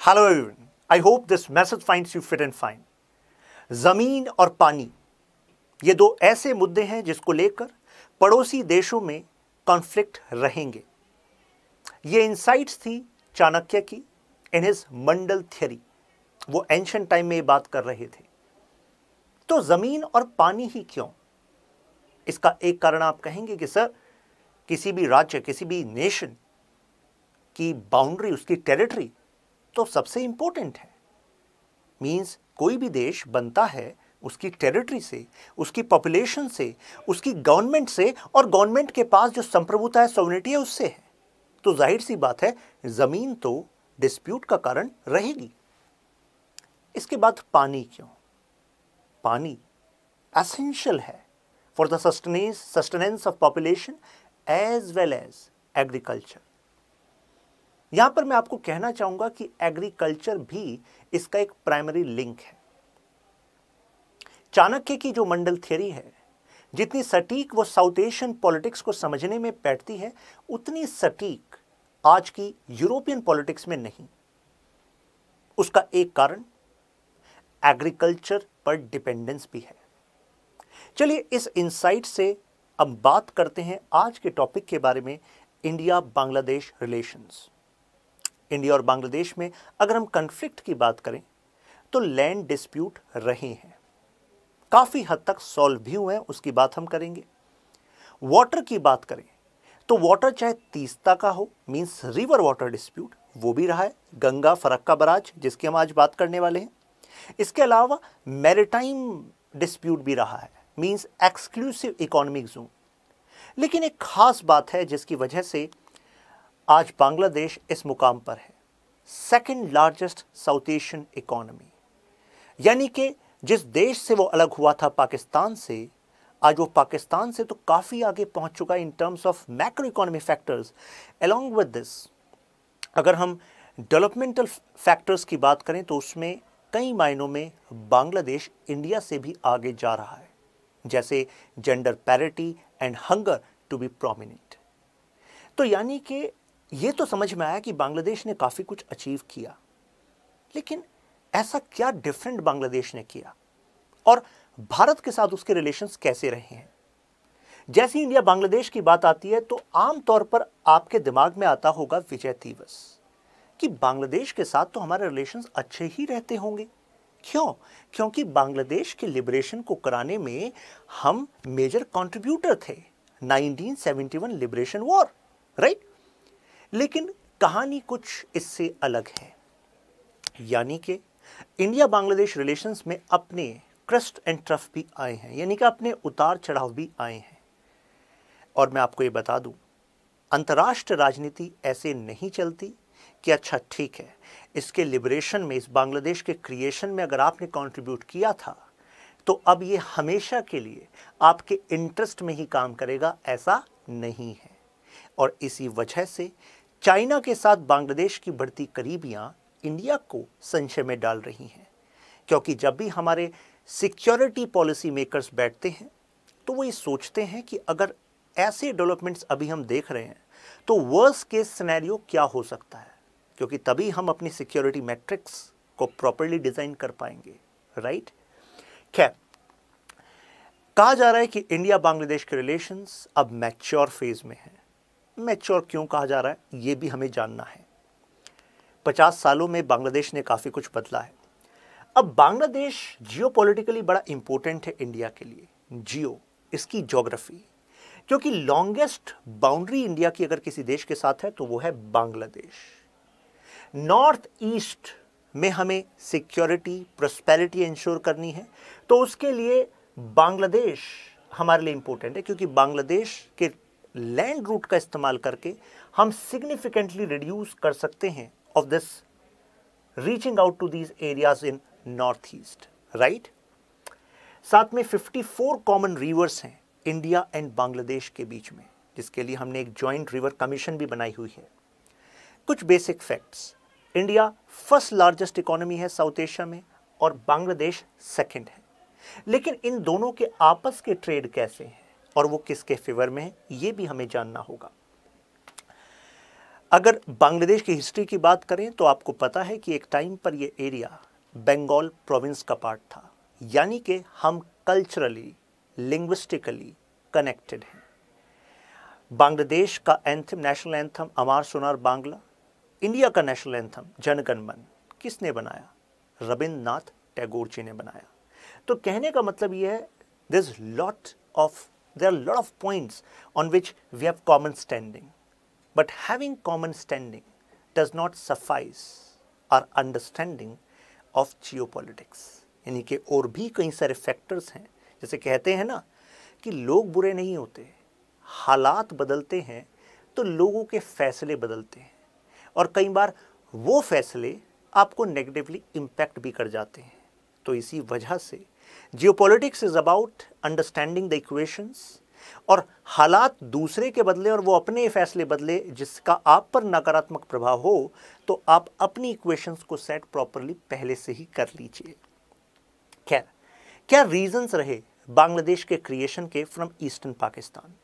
Hello everyone I hope this message finds you fit and fine ज़मीन और पानी, ये दो ऐसे मुद्दे हैं जिसको लेकर पड़ोसी देशों में कॉन्फ्लिक्ट रहेंगे। ये इंसाइट्स थी चाणक्य की इन हिज मंडल थियरी वो एंशंट टाइम में ये बात कर रहे थे। तो ज़मीन और पानी ही क्यों? इसका एक कारण आप कहेंगे कि, सर, किसी भी राज्य, किसी भी नेशन की बाउंड्री उसकी टेरिटरी तो सबसे इंपॉर्टेंट है। मींस कोई भी देश बनता है, उसकी टेरिटरी से, उसकी पॉपुलेशन से, उसकी गवर्नमेंट से और गवर्नमेंट के पास जो संप्रभुता है सोवनिटी है, उससे है। तो ज़ाहिर सी बात है, ज़मीन तो डिस्प्यूट का कारण रहेगी। इसके बाद पानी क्यों? पानी एसेंशियल है for the sustenance sustenance of population as well as agriculture यहाँ पर मैं आपको कहना चाहूँगा कि एग्रीकल्चर भी इसका एक प्राइमरी लिंक है। चाणक्य की जो मंडल थियरी है, जितनी सटीक वो साउथ एशियन पॉलिटिक्स को समझने में बैठती है, उतनी सटीक आज की यूरोपियन पॉलिटिक्स में नहीं। उसका एक कारण एग्रीकल्चर पर डिपेंडेंस भी है। चलिए इस इंसाइट से अब बात करते हैं आज के टॉपिक के बारे में इंडिया बांग्लादेश रिलेशंस इंडिया और बांग्लादेश में अगर हम कन्फ्लिक्ट की बात करें तो लैंड डिस्प्यूट रहे हैं। काफ़ी हद तक सॉल्व भी हुए हैं, उसकी बात हम करेंगे। वाटर की बात करें तो वाटर चाहे तीस्ता का हो मींस रिवर वाटर डिस्प्यूट वो भी रहा है। गंगा फरक्का बराज, जिसकी हम आज बात करने वाले हैं। इसके अलावा मैरिटाइम डिस्प्यूट भी रहा है मींस एक्सक्लूसिव इकोनॉमिक जोन लेकिन एक खास बात है, जिसकी वजह से आज बांग्लादेश इस मुकाम पर है। Second largest South Asian economy यानी कि जिस देश से वो अलग हुआ था पाकिस्तान से, आज वो पाकिस्तान से तो काफ़ी आगे पहुँच चुका है in terms of macro economy factors along with this अगर हम डेवलपमेंटल फैक्टर्स की बात करें तो उसमें कई मायनों में बांग्लादेश इंडिया से भी आगे जा रहा है, जैसे gender parity and hunger to be prominent तो यानी कि ये तो समझ में आया कि बांग्लादेश ने काफ़ी कुछ अचीव किया। लेकिन ऐसा क्या डिफरेंट बांग्लादेश ने किया? और भारत के साथ उसके रिलेशंस कैसे रहे हैं? जैसे इंडिया बांग्लादेश की बात आती है तो आमतौर पर आपके दिमाग में आता होगा विजय दिवस। कि बांग्लादेश के साथ तो हमारे रिलेशंस अच्छे ही रहते होंगे। क्यों? क्योंकि बांग्लादेश के लिबरेशन को कराने में हम मेजर कंट्रीब्यूटर थे। 1971 लिबरेशन वॉर राइट लेकिन कहानी कुछ इससे अलग है। यानी कि इंडिया बांग्लादेश रिलेशंस में अपने क्रस्ट एंड ट्रफ भी आए हैं। यानी कि अपने उतार चढ़ाव भी आए हैं। और मैं आपको ये बता दूँ, अंतर्राष्ट्रीय राजनीति ऐसे नहीं चलती कि अच्छा ठीक है, इसके लिबरेशन में, इस बांग्लादेश के क्रिएशन में अगर आपने कंट्रीब्यूट किया था तो अब ये हमेशा के लिए आपके इंटरेस्ट में ही काम करेगा, ऐसा नहीं है। और इसी वजह से चाइना के साथ बांग्लादेश की बढ़ती करीबियाँ इंडिया को संशय में डाल रही हैं। क्योंकि जब भी हमारे सिक्योरिटी पॉलिसी मेकर्स बैठते हैं तो वो ये सोचते हैं कि अगर ऐसे डेवलपमेंट्स अभी हम देख रहे हैं तो वर्स केस सिनेरियो क्या हो सकता है? क्योंकि तभी हम अपनी सिक्योरिटी मैट्रिक्स को प्रॉपरली डिज़ाइन कर पाएँगे राइट खैर, कहा जा रहा है कि इंडिया बांग्लादेश के रिलेशंस अब मैच्योर फ़ेज़ में हैं। मैच्योर क्यों कहा जा रहा है? ये भी हमें जानना है। पचास सालों में बांग्लादेश ने काफ़ी कुछ बदला है। अब बांग्लादेश जियो बड़ा इंपॉर्टेंट है इंडिया के लिए। जियो इसकी जोग्राफी क्योंकि लॉन्गेस्ट बाउंड्री इंडिया की अगर किसी देश के साथ है तो वो है बांग्लादेश। नॉर्थ ईस्ट में हमें सिक्योरिटी प्रोस्पेरिटी इंश्योर करनी है। तो उसके लिए बांग्लादेश हमारे लिए इंपॉर्टेंट है, क्योंकि बांग्लादेश के लैंड रूट का इस्तेमाल करके हम सिग्निफिकेंटली रिड्यूस कर सकते हैं of this reaching out to these areas in north east right साथ में 54 कॉमन रिवर्स हैं इंडिया एंड बांग्लादेश के बीच में, जिसके लिए हमने एक जॉइंट रिवर कमीशन भी बनाई हुई है। कुछ basic facts India first largest economy है साउथ एशिया में और बांग्लादेश सेकंड है। लेकिन इन दोनों के आपस के ट्रेड कैसे हैं? और वो किसके फेवर में है, ये भी हमें जानना होगा। अगर बांग्लादेश की हिस्ट्री की बात करें तो आपको पता है कि एक टाइम पर यह एरिया बंगाल प्रोविंस का पार्ट था। यानी कि हम कल्चरली लिंग्विस्टिकली कनेक्टेड हैं। बांग्लादेश का anthem national anthem Amar Sonar Bangla India का नेशनल एंथम जनगण मन किसने बनाया? रविन्द्रनाथ टैगोर जी ने बनाया। तो कहने का मतलब यह है this lot of there are lot of points on which we have common standing but having common standing does not suffice our understanding of geo politics यानी कि और भी कई सारे फैक्टर्स हैं। जैसे कहते हैं ना कि लोग बुरे नहीं होते, हालात बदलते हैं तो लोगों के फैसले बदलते हैं। और कई बार वो फैसले आपको नेगेटिवली इम्पैक्ट भी कर जाते हैं। तो इसी वजह से geopolitics is about understanding the equations और हालात दूसरे के बदले और वो अपने फैसले बदले जिसका आप पर नकारात्मक प्रभाव हो तो आप अपनी इक्वेशंस को सेट प्रॉपरली पहले से ही कर लीजिए। खैर, क्या रीजंस रहे बांग्लादेश के क्रिएशन के from eastern Pakistan?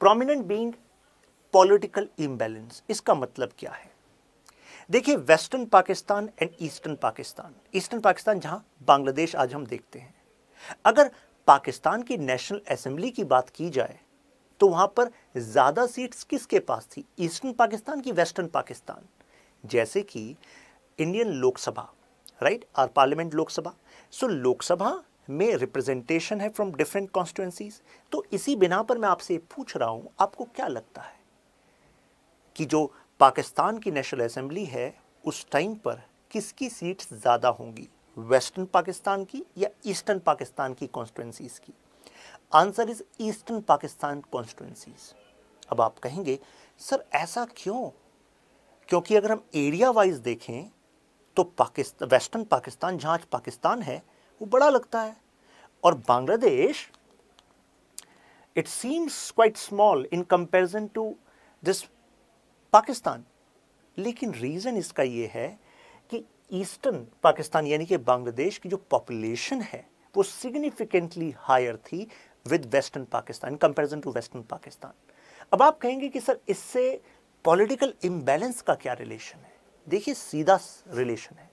Prominent being political imbalance इसका मतलब क्या है? देखिए western Pakistan and eastern Pakistan. Eastern Pakistan, जहाँ बांग्लादेश आज हम देखते हैं अगर पाकिस्तान की नेशनल असेंबली की बात की जाए तो वहाँ पर ज़्यादा सीट्स किसके पास थी? ईस्टर्न पाकिस्तान की वेस्टर्न पाकिस्तान? जैसे कि Indian Lok Sabha right or parliament Lok Sabha. So Lok Sabha में रिप्रेजेंटेशन है फ्रॉम डिफरेंट कॉन्स्टिट्युएंसीज तो इसी बिना पर मैं आपसे पूछ रहा हूँ, आपको क्या लगता है कि जो पाकिस्तान की नेशनल असेंबली है, उस टाइम पर किसकी सीट्स ज़्यादा होंगी? वेस्टर्न पाकिस्तान की या ईस्टर्न पाकिस्तान की कॉन्स्टिट्युएंसीज की? Answer is eastern Pakistan constituencies अब आप कहेंगे, सर, ऐसा क्यों? क्योंकि अगर हम एरिया वाइज देखें तो पाकिस्तान वेस्टर्न पाकिस्तान, जहाँ पाकिस्तान है, वो बड़ा लगता है। और Bangladesh it seems quite small in comparison to this Pakistan. लेकिन रीजन इसका ये है ईस्टर्न पाकिस्तान, यानी कि बांग्लादेश की जो पॉपुलेशन है, वो सिग्निफिकेंटली हायर थी with western Pakistan comparison to western Pakistan. अब आप कहेंगे कि सर, इससे पॉलिटिकल इम्बैलेंस का क्या रिलेशन है? देखिए, सीधा रिलेशन है।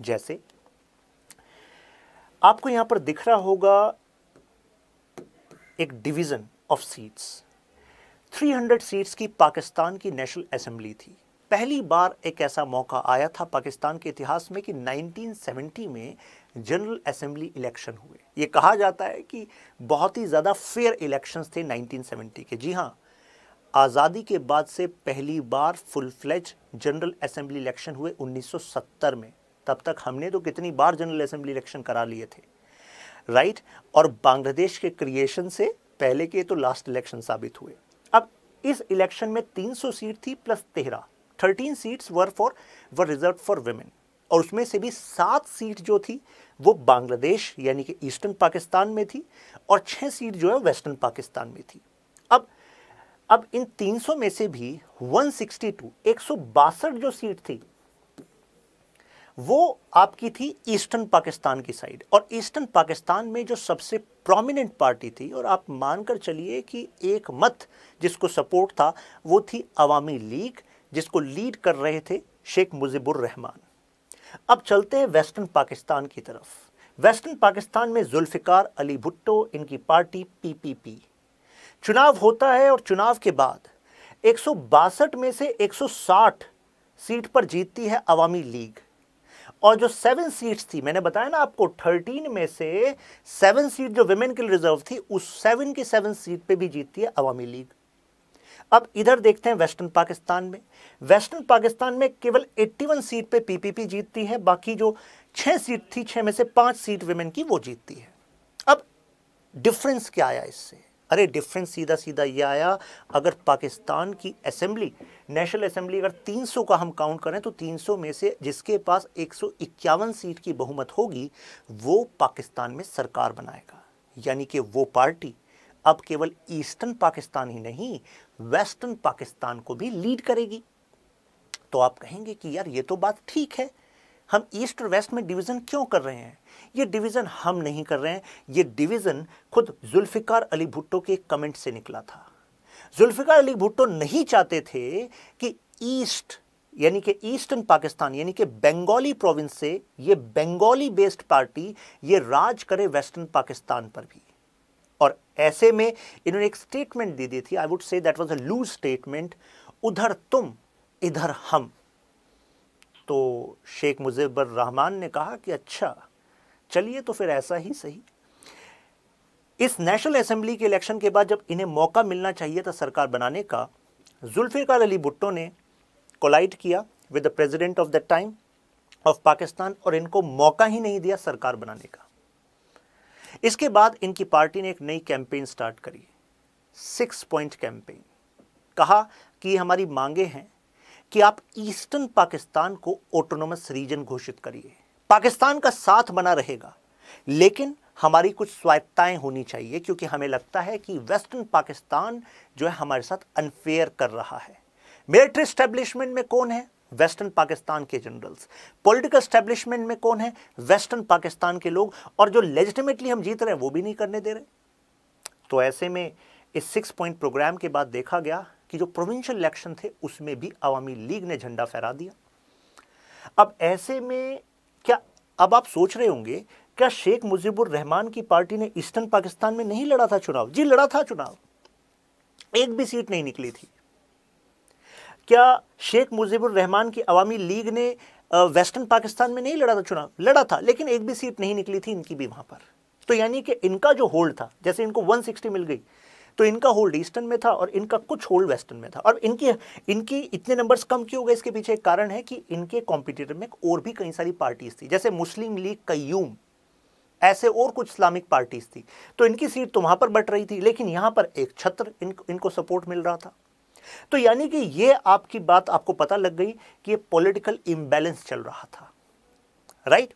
जैसे, आपको यहाँ पर दिख रहा होगा एक डिवीज़न ऑफ़ सीट्स 300 सीट्स की पाकिस्तान की नेशनल असेंबली थी। पहली बार एक ऐसा मौका आया था पाकिस्तान के इतिहास में कि 1970 में जनरल असेंबली इलेक्शन हुए। ये कहा जाता है कि बहुत ही ज़्यादा फेयर इलेक्शंस थे 1970 के। जी हाँ आज़ादी के बाद से पहली बार full fledge general assembly election हुए 1970 में। तब तक हमने तो कितनी बार जनरल असेंबली इलेक्शन करा लिए थे। राइट, और बांग्लादेश के क्रिएशन से पहले के तो लास्ट इलेक्शन साबित हुए। अब इस इलेक्शन में 300 सीट थी प्लस तेरह। Thirteen seats were for were reserved for women और उसमें से भी सात सीट जो थी, वो बांग्लादेश, यानी कि ईस्टर्न पाकिस्तान में थी और छह सीट जो है वेस्टर्न पाकिस्तान में थी। अब अब इन 300 में से भी 162 एक जो सीट थी, वो आपकी थी ईस्टर्न पाकिस्तान की साइड और ईस्टर्न पाकिस्तान में जो सबसे प्रोमिनेंट पार्टी थी, और आप मानकर चलिए कि एक मत जिसको सपोर्ट था, वो थी अवामी लीग जिसको लीड कर रहे थे शेख मुजिबुर रहमान अब चलते हैं वेस्टर्न पाकिस्तान की तरफ़। वेस्टर्न पाकिस्तान में जुल्फ़िकार अली भुट्टो, इनकी पार्टी पीपीपी चुनाव होता है और चुनाव के बाद एक में से 160 सीट पर जीतती है अवामी लीग। और जो सेवन सीट्स थी, मैंने बताया ना आपको, थर्टीन में से सेवन सीट जो वेमेन के लिए रिज़र्व थी, उस सेवन की सेवन सीट पे भी जीतती है अवामी लीग। अब इधर देखते हैं वेस्टर्न पाकिस्तान में। वेस्टर्न पाकिस्तान में केवल 81 सीट पे पीपीपी जीतती है, बाकी जो छह सीट थी, छह में से पाँच सीट विमेन की, वो जीतती है। अब डिफरेंस क्या आया इससे? अरे डिफरेंस सीधा सीधा ये आया, अगर पाकिस्तान की असेंबली नेशनल असेंबली अगर 300 का हम काउंट करें तो 300 में से जिसके पास एक सौ इक्यावन सीट की बहुमत होगी, वो पाकिस्तान में सरकार बनाएगा। यानी कि वो पार्टी अब केवल ईस्टर्न पाकिस्तान ही नहीं वेस्टर्न पाकिस्तान को भी लीड करेगी। तो आप कहेंगे कि यार, ये तो बात ठीक है। हम ईस्ट और वेस्ट में डिवीज़न क्यों कर रहे हैं? ये डिवीज़न हम नहीं कर रहे हैं। ये डिवीज़न खुद जुल्फ़िकार अली भुट्टो के कमेंट से निकला था। जुल्फ़िकार अली भुट्टो नहीं चाहते थे कि ईस्ट, यानी कि ईस्टर्न पाकिस्तान, यानी कि बंगाली प्रोविंस से ये बंगाली बेस्ड पार्टी ये राज करे वेस्टर्न पाकिस्तान पर भी। और ऐसे में इन्होंने एक स्टेटमेंट दे दी थी। I would say that was a loose statement उधर तुम, इधर हम। तो शेख मुजिबर रहमान ने कहा कि अच्छा चलिए तो फिर ऐसा ही सही। इस नेशनल असेंबली के इलेक्शन के बाद जब इन्हें मौका मिलना चाहिए था सरकार बनाने का जुल्फ़िकार अली भुट्टो ने कोलाइड किया with the president of the time of Pakistan और इनको मौका ही नहीं दिया सरकार बनाने का। इसके बाद इनकी पार्टी ने एक नई कैंपेन स्टार्ट करी। सिक्स पॉइंट कैंपेन कहा कि हमारी मांगे हैं कि आप ईस्टर्न पाकिस्तान को ऑटोनोमस रीजन घोषित करिए। पाकिस्तान का साथ बना रहेगा, लेकिन हमारी कुछ स्वायत्ताएँ होनी चाहिए, क्योंकि हमें लगता है कि वेस्टर्न पाकिस्तान जो है हमारे साथ अनफेयर कर रहा है। मिलिट्री स्टैब्लिशमेंट में कौन है? वेस्टर्न पाकिस्तान के जनरल्स। पॉलिटिकल स्टैब्लिशमेंट में कौन है? वेस्टर्न पाकिस्तान के लोग। और जो लेजिटिमेटली हम जीत रहे हैं, वो भी नहीं करने दे रहे। तो ऐसे में इस सिक्स पॉइंट प्रोग्राम के बाद देखा गया कि जो प्रोविंशियल इलेक्शन थे, उसमें भी अवामी लीग ने झंडा फहरा दिया। अब ऐसे में क्या, अब आप सोच रहे होंगे, क्या शेख मुजीबुर रहमान की पार्टी ने ईस्टर्न पाकिस्तान में नहीं लड़ा था चुनाव? जी, लड़ा था चुनाव। एक भी सीट नहीं निकली थी। क्या शेख मुजीबुर रहमान की अवामी लीग ने वेस्टर्न पाकिस्तान में नहीं लड़ा था? चुनाव लड़ा था लेकिन एक भी सीट नहीं निकली थी इनकी भी वहाँ पर। तो यानी कि इनका जो होल्ड था जैसे इनको 160 मिल गई तो इनका होल्ड ईस्टर्न में था और इनका कुछ होल्ड वेस्टर्न में था। और इनकी इनकी इतने नंबर्स कम क्यों गए? इसके पीछे एक कारण है कि इनके कॉम्पिटिटर में और भी कई सारी पार्टीज़ थी जैसे मुस्लिम लीग कयूम ऐसे और कुछ इस्लामिक पार्टीज़ थी। तो इनकी सीट तो वहाँ पर बट रही थी लेकिन यहाँ पर एक छत्र इन, इनको सपोर्ट मिल रहा था। तो यानी कि ये आपकी बात आपको पता लग गई कि पॉलिटिकल इम्बैलेंस चल रहा था राइट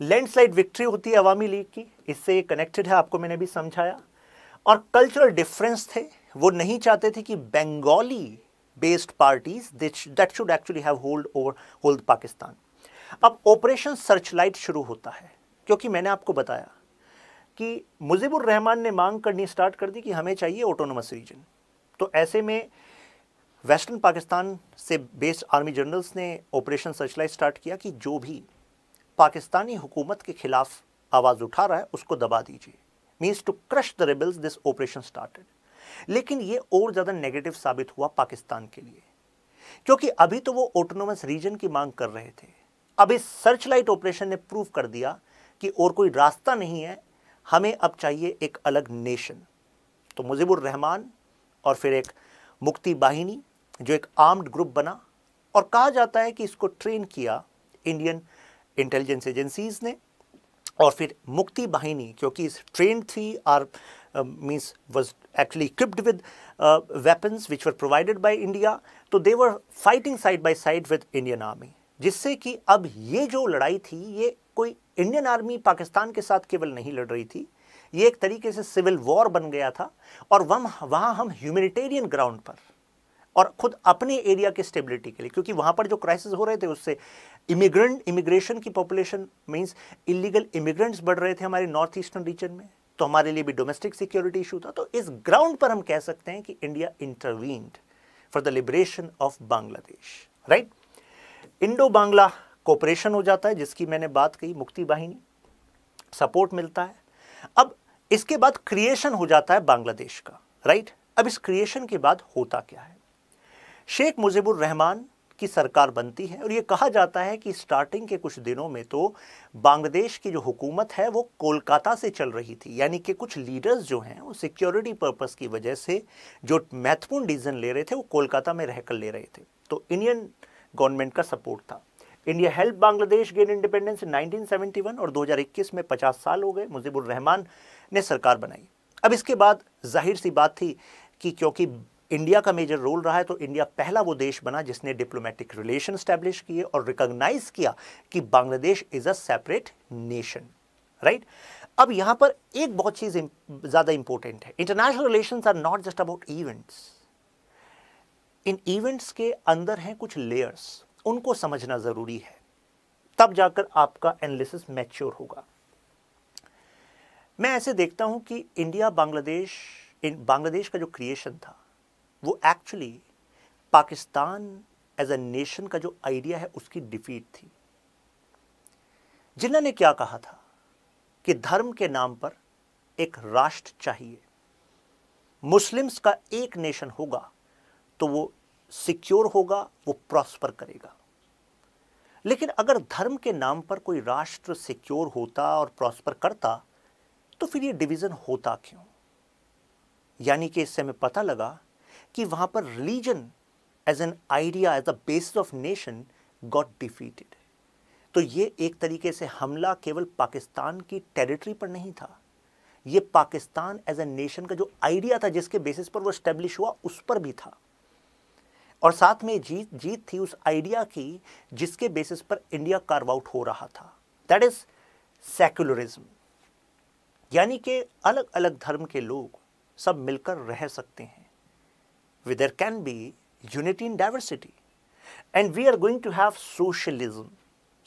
लैंडस्लाइड विक्ट्री होती है अवामी लीग की, इससे ये कनेक्टेड है, आपको मैंने भी समझाया। और कल्चरल डिफरेंस थे, वो नहीं चाहते थे कि Bengali based parties that should actually have hold over hold Pakistan अब ऑपरेशन सर्चलाइट शुरू होता है, क्योंकि मैंने आपको बताया कि मुजीबुर रहमान ने मांग करनी स्टार्ट कर दी कि हमें चाहिए ऑटोनोमस रीजन तो ऐसे में वेस्टर्न पाकिस्तान से बेस्ड आर्मी जनरल्स ने ऑपरेशन सर्चलाइट स्टार्ट किया कि जो भी पाकिस्तानी हुकूमत के खिलाफ आवाज़ उठा रहा है, उसको दबा दीजिए। Means to crush the rebels this operation started लेकिन ये और ज़्यादा नेगेटिव साबित हुआ पाकिस्तान के लिए। क्योंकि अभी तो वो ऑटोनोमस रीजन की मांग कर रहे थे। अब इस सर्चलाइट ऑपरेशन ने प्रूव कर दिया कि और कोई रास्ता नहीं है। हमें अब चाहिए एक अलग नेशन तो मुजीबुर रहमान और फिर एक मुक्ति बाहिनी, जो एक आर्म्ड ग्रुप बना और कहा जाता है कि इसको ट्रेन किया इंडियन इंटेलिजेंस एजेंसीज ने और फिर मुक्ति बाहिनी, क्योंकि इस ट्रेन थी are means was actually equipped with weapons which were provided by India तो they were fighting side by side with Indian army जिससे कि अब ये जो लड़ाई थी, ये कोई इंडियन आर्मी पाकिस्तान के साथ केवल नहीं लड़ रही थी ये एक तरीके से सिविल वॉर बन गया था और वह वहाँ हम ह्यूमैनिटेरियन ग्राउंड पर और खुद अपने एरिया की स्टेबिलिटी के लिए, क्योंकि वहाँ पर जो क्राइसिस हो रहे थे उससे इमिग्रेंट, इमिग्रेशन की पॉपुलेशन मींस इलीगल इमिग्रेंट्स बढ़ रहे थे हमारे नॉर्थ ईस्टर्न रीजन में तो हमारे लिए भी डोमेस्टिक सिक्योरिटी इशू था। तो इस ग्राउंड पर हम कह सकते हैं कि India intervened for the liberation of Bangladesh, right? Indo Bangla cooperation हो जाता है, जिसकी मैंने बात कही, मुक्ति वाहिनी, सपोर्ट मिलता है। अब इसके बाद क्रिएशन हो जाता है बांग्लादेश का राइट अब इस क्रिएशन के बाद होता क्या है? शेख मुजीबुर रहमान की सरकार बनती है और ये कहा जाता है कि स्टार्टिंग के कुछ दिनों में तो बांग्लादेश की जो हुकूमत है वो कोलकाता से चल रही थी, यानी कि कुछ लीडर्स जो हैं वो सिक्योरिटी पर्पस की वजह से जो महत्वपूर्ण डिसीज़न ले रहे थे वो कोलकाता में रहकर ले रहे थे। तो इंडियन गवर्नमेंट का सपोर्ट था। India help Bangladesh gain independence 1971 और 2021 में 50 साल हो गए। मुजीबुर रहमान ने सरकार बनाई। अब इसके बाद ज़ाहिर सी बात थी कि क्योंकि इंडिया का मेजर रोल रहा है तो इंडिया पहला वो देश बना जिसने डिप्लोमेटिक रिलेशन स्टैब्लिश किए और रिकॉग्नाइज किया कि Bangladesh is a separate nation right अब यहाँ पर एक बहुत चीज़ ज़्यादा इंपॉर्टेंट है। International relation are not just about events in events के अंदर हैं कुछ लेयर्स उनको समझना ज़रूरी है। तब जाकर आपका एनालिसिस मैच्योर होगा। मैं ऐसे देखता हूँ कि इंडिया बांग्लादेश इन बांग्लादेश का जो क्रिएशन था, वो actually Pakistan as a nation का जो आइडिया है, उसकी डिफीट थी। जिन्होंने क्या कहा था कि धर्म के नाम पर एक राष्ट्र चाहिए। मुस्लिम्स का एक नेशन होगा तो वो सिक्योर होगा, वो प्रॉस्पर करेगा। लेकिन अगर धर्म के नाम पर कोई राष्ट्र सिक्योर होता और प्रॉस्पर करता तो फिर ये डिवीज़न होता क्यों? यानी कि इससे हमें पता लगा कि वहाँ पर religion as an idea, as a basis of nation got defeated. तो ये एक तरीके से हमला केवल पाकिस्तान की टेरिटरी पर नहीं था। ये पाकिस्तान एज ए नेशन का जो आइडिया था, जिसके बेसिस पर वो स्टेब्लिश हुआ, उस पर भी था। और साथ में जीत जीत थी उस आइडिया की जिसके बेसिस पर इंडिया कार्व आउट हो रहा था। दैट इज़ सेक्युलरिज्म यानी कि अलग अलग धर्म के लोग सब मिलकर रह सकते हैं। Whether can be unity in diversity and we are going to have socialism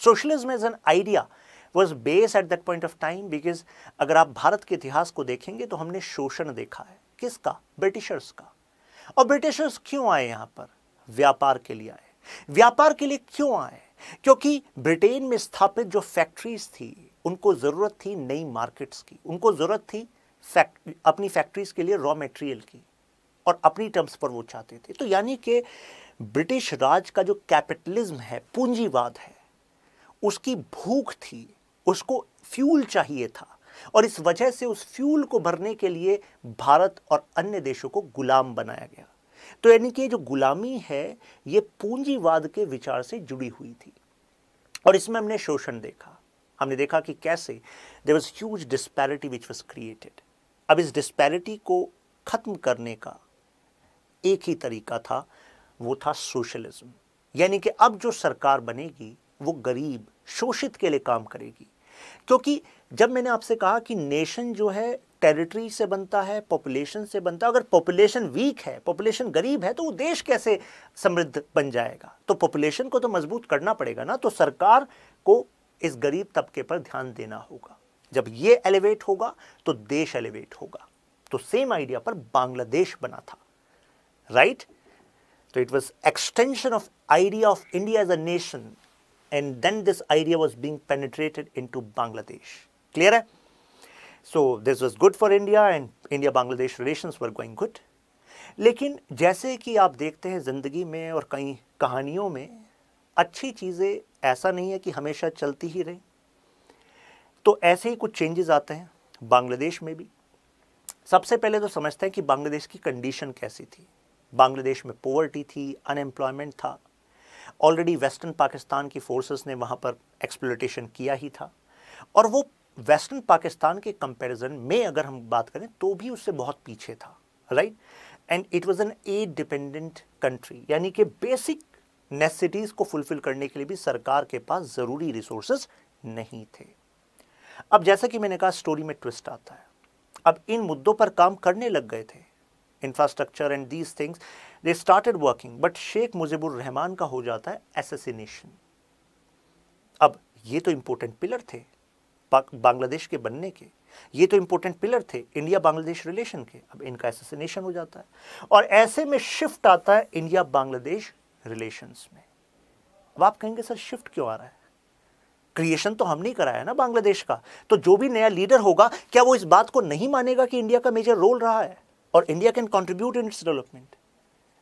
socialism is an idea was base at that point of time because अगर आप भारत के इतिहास को देखेंगे तो हमने शोषण देखा है। किसका? ब्रिटिशर्स का। और ब्रिटिशर्स क्यों आए यहाँ पर? व्यापार के लिए आए। व्यापार के लिए क्यों आए? क्योंकि ब्रिटेन में स्थापित जो फैक्ट्रीज थी, उनको ज़रूरत थी नई मार्केट्स की। उनको ज़रूरत थी फैक्ट अपनी फैक्ट्रीज के लिए रॉ मटेरियल की, और अपनी टर्म्स पर वो चाहते थे। तो यानी कि ब्रिटिश राज का जो कैपिटलिज्म है, पूंजीवाद है, उसकी भूख थी, उसको फ्यूल चाहिए था, और इस वजह से उस फ्यूल को भरने के लिए भारत और अन्य देशों को गुलाम बनाया गया। तो यानी कि जो गुलामी है, ये पूंजीवाद के विचार से जुड़ी हुई थी। और इसमें हमने शोषण देखा। हमने देखा कि कैसे there was huge disparity which was created अब इस डिस्पैरिटी को खत्म करने का एक ही तरीका था, वो था सोशलिज्म यानी कि अब जो सरकार बनेगी, वो गरीब, शोषित के लिए काम करेगी। क्योंकि जब मैंने आपसे कहा कि नेशन जो है टेरिटरी से बनता है पॉपुलेशन से बनता है, अगर पॉपुलेशन वीक है पॉपुलेशन गरीब है तो वो देश कैसे समृद्ध बन जाएगा? तो पॉपुलेशन को तो मज़बूत करना पड़ेगा ना तो सरकार को इस गरीब तबके पर ध्यान देना होगा। जब ये एलिवेट होगा तो देश एलिवेट होगा। तो सेम आइडिया पर बांग्लादेश बना था। राइट तो it was extension of idea of India as a nation this idea was being penetrated in to Bangladesh clear है so this was good for India and India Bangladesh relation were going good लेकिन जैसे कि आप देखते हैं ज़िंदगी में और कई कहानियों में, अच्छी चीज़ें ऐसा नहीं है कि हमेशा चलती ही रहे। तो ऐसे ही कुछ चेंजेस आते हैं बांग्लादेश में भी। सबसे पहले तो समझते हैं कि बांग्लादेश की कंडीशन कैसी थी। बांग्लादेश में पोवर्टी थी अनएम्प्लॉयमेंट था। ऑलरेडी वेस्टर्न पाकिस्तान की फोर्सेस ने वहाँ पर एक्सप्लोटेशन किया ही था। और वो वेस्टर्न पाकिस्तान के कंपैरिजन में अगर हम बात करें तो भी उससे बहुत पीछे था right and it was an aid dependent country यानी कि बेसिक नेसेसिटीज़ को फुलफिल करने के लिए भी सरकार के पास ज़रूरी रिसोर्सेज नहीं थे। अब जैसा कि मैंने कहा स्टोरी में ट्विस्ट आता है। अब इन मुद्दों पर काम करने लग गए थे। Infrastructure and these things they started working but Sheikh Mujibur Rahman का हो जाता है एसेसिनेशन अब ये तो इंपॉर्टेंट पिलर थे बांग्लादेश के बनने के। ये तो इंपॉर्टेंट पिलर थे इंडिया बांग्लादेश रिलेशन के। अब इनका एसेसिनेशन हो जाता है। और ऐसे में शिफ्ट आता है इंडिया बांग्लादेश रिलेशंस में। अब आप कहेंगे, सर शिफ्ट क्यों आ रहा है? क्रिएशन तो हम नहीं कराया ना बांग्लादेश का। तो जो भी नया लीडर होगा, क्या वो इस बात को नहीं मानेगा कि इंडिया का मेजर रोल रहा है? और India can contribute in its development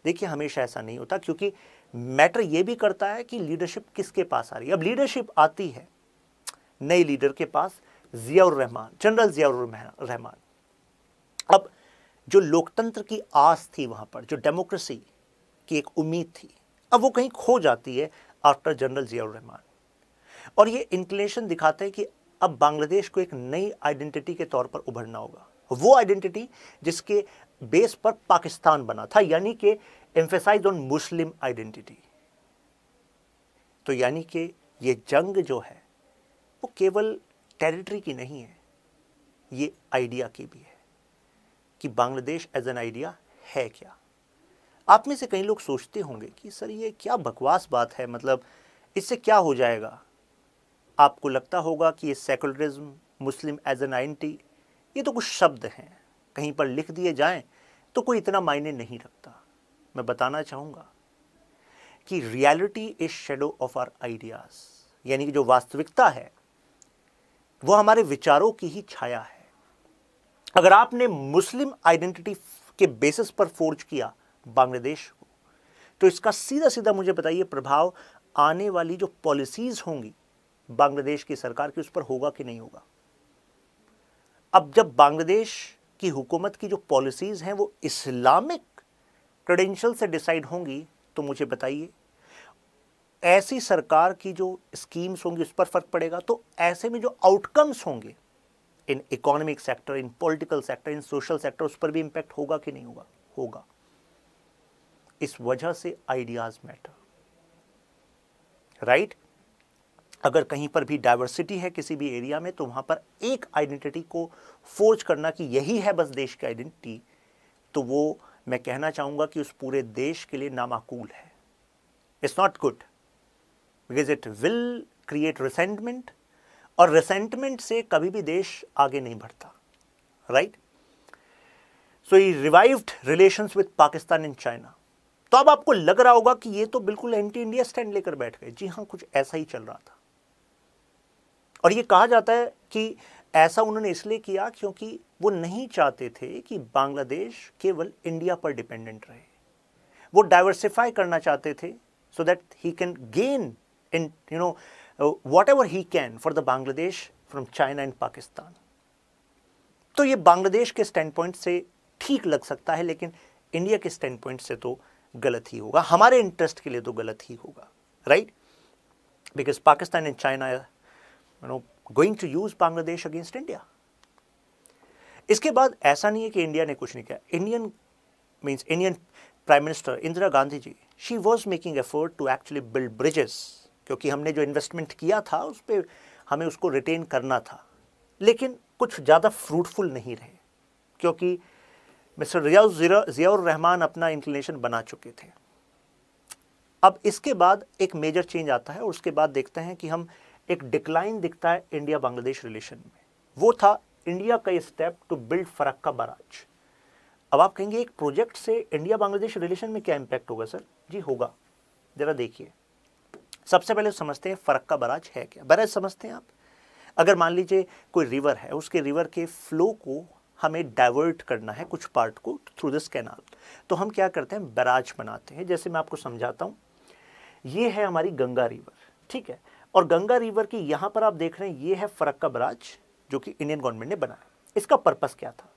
देखिए, हमेशा ऐसा नहीं होता, क्योंकि मैटर ये भी करता है कि लीडरशिप किसके पास आ रही है। अब लीडरशिप आती है नए लीडर के पास, जियाउर रहमान जनरल जियाउर रहमान। अब जो लोकतंत्र की आस थी वहाँ पर, जो डेमोक्रेसी की एक उम्मीद थी, अब वो कहीं खो जाती है आफ्टर जनरल जियाउर रहमान। और ये इंक्लेशन दिखाते हैं कि अब बांग्लादेश को एक नई आइडेंटिटी के तौर पर उभरना होगा। वो आइडेंटिटी जिसके बेस पर पाकिस्तान बना था, यानी कि एम्फेसाइज ऑन मुस्लिम आइडेंटिटी तो यानी कि ये जंग जो है, वो केवल टेरिटरी की नहीं है, ये आइडिया की भी है कि बांग्लादेश एज एन आइडिया है क्या? आप में से कई लोग सोचते होंगे कि सर ये क्या बकवास बात है मतलब इससे क्या हो जाएगा? आपको लगता होगा कि ये secularism Muslim as an identity ये तो कुछ शब्द हैं। कहीं पर लिख दिए जाएँ तो कोई इतना मायने नहीं रखता। मैं बताना चाहूँगा कि reality is shadow of our ideas यानी कि जो वास्तविकता है, वो हमारे विचारों की ही छाया है। अगर आपने मुस्लिम आइडेंटिटी के बेसिस पर फोर्ज किया बांग्लादेश को तो इसका सीधा सीधा मुझे बताइए प्रभाव आने वाली जो पॉलिसीज़ होंगी बांग्लादेश की सरकार की उस पर होगा कि नहीं होगा? अब जब बांग्लादेश की हुकूमत की जो पॉलिसीज़ हैं वो इस्लामिक क्रेडेंशियल से डिसाइड होंगी तो मुझे बताइए, ऐसी सरकार की जो स्कीम्स होंगी उस पर फ़र्क पड़ेगा? तो ऐसे में जो आउटकम्स होंगे in economic sector in political sector in social sector उस पर भी इंपैक्ट होगा कि नहीं होगा? होगा। इस वजह से आइडियाज़ मैटर राइट अगर कहीं पर भी डाइवर्सिटी है किसी भी एरिया में तो वहाँ पर एक आइडेंटिटी को फोर्ज करना कि यही है बस देश की आइडेंटिटी तो वो मैं कहना चाहूँगा कि उस पूरे देश के लिए नामाकूल है। It's not good because it will create resentment और रिसेंटमेंट से कभी भी देश आगे नहीं बढ़ता right so he revived relations with Pakistan and China तो अब आपको लग रहा होगा कि ये तो बिल्कुल एंटी इंडिया स्टैंड लेकर बैठ गए। जी हाँ कुछ ऐसा ही चल रहा था। और ये कहा जाता है कि ऐसा उन्होंने इसलिए किया क्योंकि वो नहीं चाहते थे कि बांग्लादेश केवल इंडिया पर डिपेंडेंट रहे। वो डाइवर्सिफाई करना चाहते थे so that he can gain in you know whatever he can for the Bangladesh from China and Pakistan तो ये बांग्लादेश के स्टैंड पॉइंट से ठीक लग सकता है, लेकिन इंडिया के स्टैंड पॉइंट से तो गलत ही होगा। हमारे इंटरेस्ट के लिए तो गलत ही होगा right because Pakistan and China you know going to use Bangladesh against India इसके बाद ऐसा नहीं है कि इंडिया ने कुछ नहीं किया। Indian means Indian prime minister Indira Gandhi ji she was making effort to actually build bridges क्योंकि हमने जो इन्वेस्टमेंट किया था, उस पर हमें उसको रिटेन करना था। लेकिन कुछ ज़्यादा फ्रूटफुल नहीं रहे, क्योंकि मिस्टर रिया ज़ियाउर रहमान अपना इंक्लिनेशन बना चुके थे। अब इसके बाद एक मेजर चेंज आता है और उसके बाद देखते हैं कि हम एक डिक्लाइन दिखता है इंडिया बांग्लादेश रिलेशन में। वो था इंडिया का step to build Farakka barrage अब आप कहेंगे, एक प्रोजेक्ट से इंडिया बांग्लादेश रिलेशन में क्या इंपैक्ट होगा सर जी, होगा। ज़रा देखिए। सबसे पहले समझते हैं फरक्का बराज है क्या। बराज समझते हैं आप। अगर मान लीजिए कोई रिवर है, उसके रिवर के फ्लो को हमें डाइवर्ट करना है कुछ पार्ट को थ्रू दिस कैनाल तो हम क्या करते हैं? बराज बनाते हैं। जैसे मैं आपको समझाता हूँ। ये है हमारी गंगा रिवर ठीक है? और गंगा रिवर की यहाँ पर आप देख रहे हैं, ये है फरक्का बराज, जो कि इंडियन गवर्नमेंट ने बनाया। इसका पर्पस क्या था?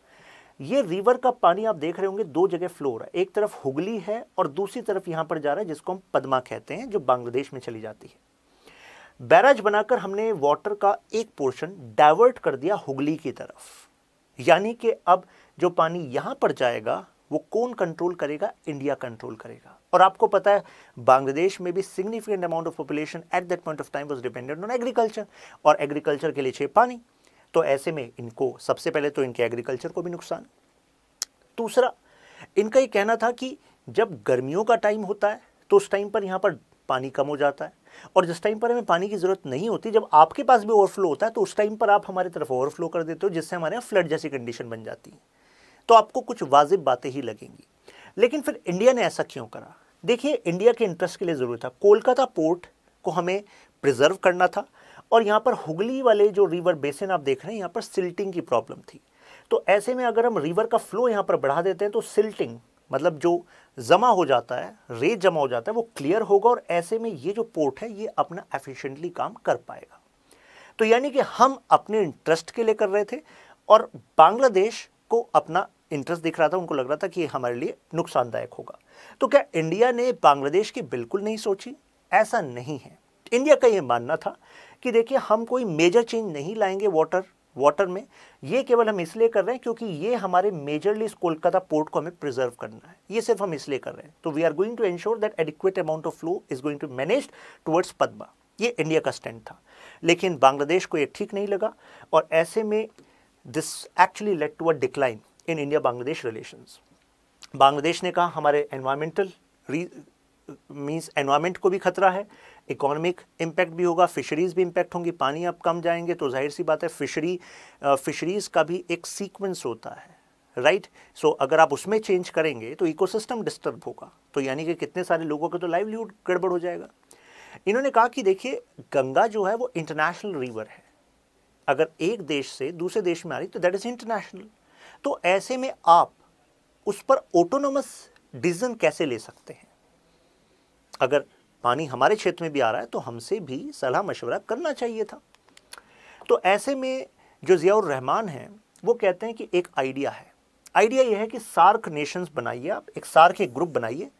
ये रिवर का पानी आप देख रहे होंगे, दो जगह फ्लो हो। रहा है एक तरफ़ हुगली है और दूसरी तरफ़ यहाँ पर जा रहा है, जिसको हम पदमा कहते हैं, जो बांग्लादेश में चली जाती है। बैराज बनाकर हमने वाटर का एक पोर्शन डाइवर्ट कर दिया हुगली की तरफ़। यानी कि अब जो पानी यहाँ पर जाएगा वो कौन कंट्रोल करेगा? इंडिया कंट्रोल करेगा। और आपको पता है, बांग्लादेश में भी significant amount of population at that point of time was dependent on agriculture और एग्रीकल्चर के लिए छे पानी। तो ऐसे में इनको, सबसे पहले तो इनके एग्रीकल्चर को भी नुकसान। दूसरा, इनका ये कहना था कि जब गर्मियों का टाइम होता है तो उस टाइम पर यहाँ पर पानी कम हो जाता है। और जिस टाइम पर हमें पानी की ज़रूरत नहीं होती, जब आपके पास भी ओवरफ्लो होता है तो उस टाइम पर आप हमारे तरफ़ ओवरफ्लो कर देते हो, जिससे हमारे यहाँ फ्लड जैसी कंडीशन बन जाती है। तो आपको कुछ वाजिब बातें ही लगेंगी। लेकिन फिर इंडिया ने ऐसा क्यों करा? देखिए, इंडिया के इंटरेस्ट के लिए ज़रूरत था। कोलकाता पोर्ट को हमें प्रिजर्व करना था और यहाँ पर हुगली वाले जो रिवर बेसिन आप देख रहे हैं, यहाँ पर सिल्टिंग की प्रॉब्लम थी। तो ऐसे में अगर हम रिवर का फ्लो यहाँ पर बढ़ा देते हैं तो सिल्टिंग मतलब जो जमा हो जाता है, रेत जमा हो जाता है, वो क्लियर होगा और ऐसे में ये जो पोर्ट है, ये अपना एफिशिएंटली काम कर पाएगा। तो यानी कि हम अपने इंटरेस्ट के लिए कर रहे थे और बांग्लादेश को अपना इंटरेस्ट दिख रहा था, उनको लग रहा था कि हमारे लिए नुकसानदायक होगा। तो क्या इंडिया ने बांग्लादेश की बिल्कुल नहीं सोची? ऐसा नहीं है। इंडिया का ये मानना था कि देखिए, हम कोई मेजर चेंज नहीं लाएँगे वाटर वाटर में। ये केवल हम इसलिए कर रहे हैं क्योंकि ये हमारे मेजरली इस कोलकाता पोर्ट को हमें प्रिजर्व करना है। ये सिर्फ़ हम इसलिए कर रहे हैं। तो we are going to ensure that adequate amount of flow is going to manage towards Padma ये इंडिया का स्टैंड था। लेकिन बांग्लादेश को ये ठीक नहीं लगा। और ऐसे में this actually led to a decline in India Bangladesh relations Bangladesh ने कहा हमारे एनवायरमेंटल मीन्स एनवायरमेंट को भी खतरा है इकोनॉमिक इम्पैक्ट भी होगा फिशरीज़ भी इम्पैक्ट होंगी पानी अब कम जाएँगे तो ज़ाहिर सी बात है फिशरी फिशरीज़ का भी एक सीक्वेंस होता है राइट right? सो so, अगर आप उसमें चेंज करेंगे तो इकोसिस्टम डिस्टर्ब होगा तो यानी कि कितने सारे लोगों का तो लाइवलीहुड गड़बड़ हो जाएगा। इन्होंने कहा कि देखिए गंगा जो है वो इंटरनेशनल रिवर है। अगर एक देश से दूसरे देश में आ रही तो दैट इज़ इंटरनेशनल तो ऐसे में आप उस पर ऑटोनोमस डिसीज़न कैसे ले सकते हैं? अगर पानी हमारे क्षेत्र में भी आ रहा है तो हमसे भी सलाह मशवरा करना चाहिए था। तो ऐसे में जो जियाउर रहमान हैं, वो कहते हैं कि एक आइडिया है। आइडिया यह है कि सार्क नेशंस बनाइए आप, एक सार्क एक ग्रुप बनाइए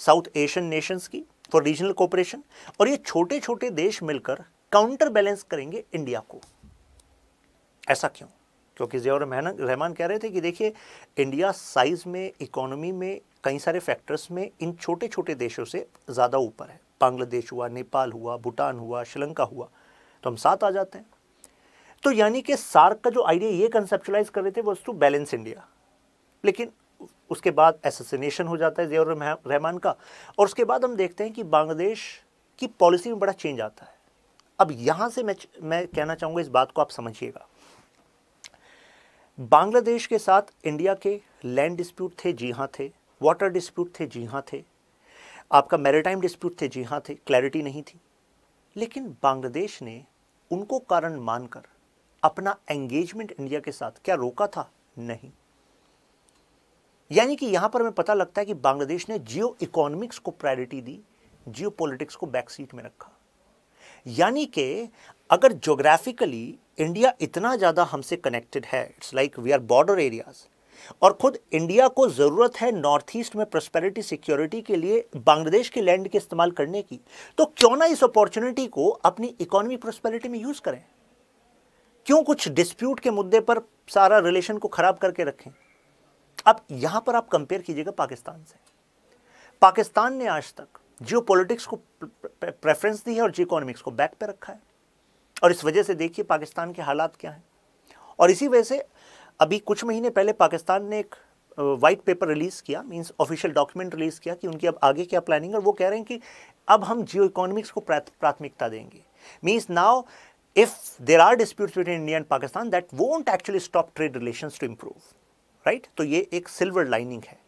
साउथ एशियन नेशंस की फॉर रीजनल कोऑपरेशन और ये छोटे छोटे देश मिलकर काउंटर बैलेंस करेंगे इंडिया को। ऐसा क्यों? क्योंकि जियाउर रहमान कह रहे थे कि देखिए इंडिया साइज़ में इकोनॉमी में, कई सारे फैक्टर्स में, इन छोटे छोटे देशों से ज़्यादा ऊपर है। बांग्लादेश हुआ, नेपाल हुआ, भूटान हुआ, श्रीलंका हुआ। तो हम साथ आ जाते हैं। तो यानी कि सार्क का जो आइडिया ये कंसेप्चुलाइज कर रहे थे, वो टू बैलेंस इंडिया लेकिन उसके बाद एसेसिनेशन हो जाता है जियाउर रहमान का। और उसके बाद हम देखते हैं कि बांग्लादेश की पॉलिसी में बड़ा चेंज आता है। अब यहाँ से मैं मैं कहना चाहूँगा इस बात को आप समझिएगा। बांग्लादेश के साथ इंडिया के लैंड डिस्प्यूट थे, जी हाँ थे, वाटर डिस्प्यूट थे, जी हाँ थे, आपका मैरिटाइम डिस्प्यूट थे, जी हाँ थे, क्लैरिटी नहीं थी। लेकिन बांग्लादेश ने उनको कारण मानकर अपना एंगेजमेंट इंडिया के साथ क्या रोका था? नहीं। यानी कि यहाँ पर हमें पता लगता है कि बांग्लादेश ने जियो इकोनॉमिक्स को प्रायोरिटी दी जियो पॉलिटिक्स को बैक सीट में रखा। यानी कि अगर ज्योग्राफिकली इंडिया इतना ज़्यादा हमसे कनेक्टेड है। It's like we are border areas और खुद इंडिया को ज़रूरत है नॉर्थ ईस्ट में प्रोस्पेरिटी सिक्योरिटी के लिए बांग्लादेश के लैंड के इस्तेमाल करने की। तो क्यों ना इस अपॉर्चुनिटी को अपनी इकोनॉमी प्रोस्पेरिटी में यूज़ करें? क्यों कुछ डिस्प्यूट के मुद्दे पर सारा रिलेशन को खराब करके रखें? अब यहाँ पर आप कंपेयर कीजिएगा पाकिस्तान से। पाकिस्तान ने आज तक जियो को प्रेफरेंस दी है और जियो को बैक पे रखा है। और इस वजह से देखिए पाकिस्तान के हालात क्या हैं। और इसी वजह से अभी कुछ महीने पहले पाकिस्तान ने एक वाइट पेपर रिलीज़ किया मींस ऑफिशियल डॉक्यूमेंट रिलीज़ किया कि उनकी अब आगे क्या प्लानिंग है। और वो कह रहे हैं कि अब हम जियो इकोनॉमिक्स को प्राथमिकता देंगे। Means now if there are dispute between India and Pakistan that won't actually stop trade relation to improve right तो ये एक सिल्वर लाइनिंग है।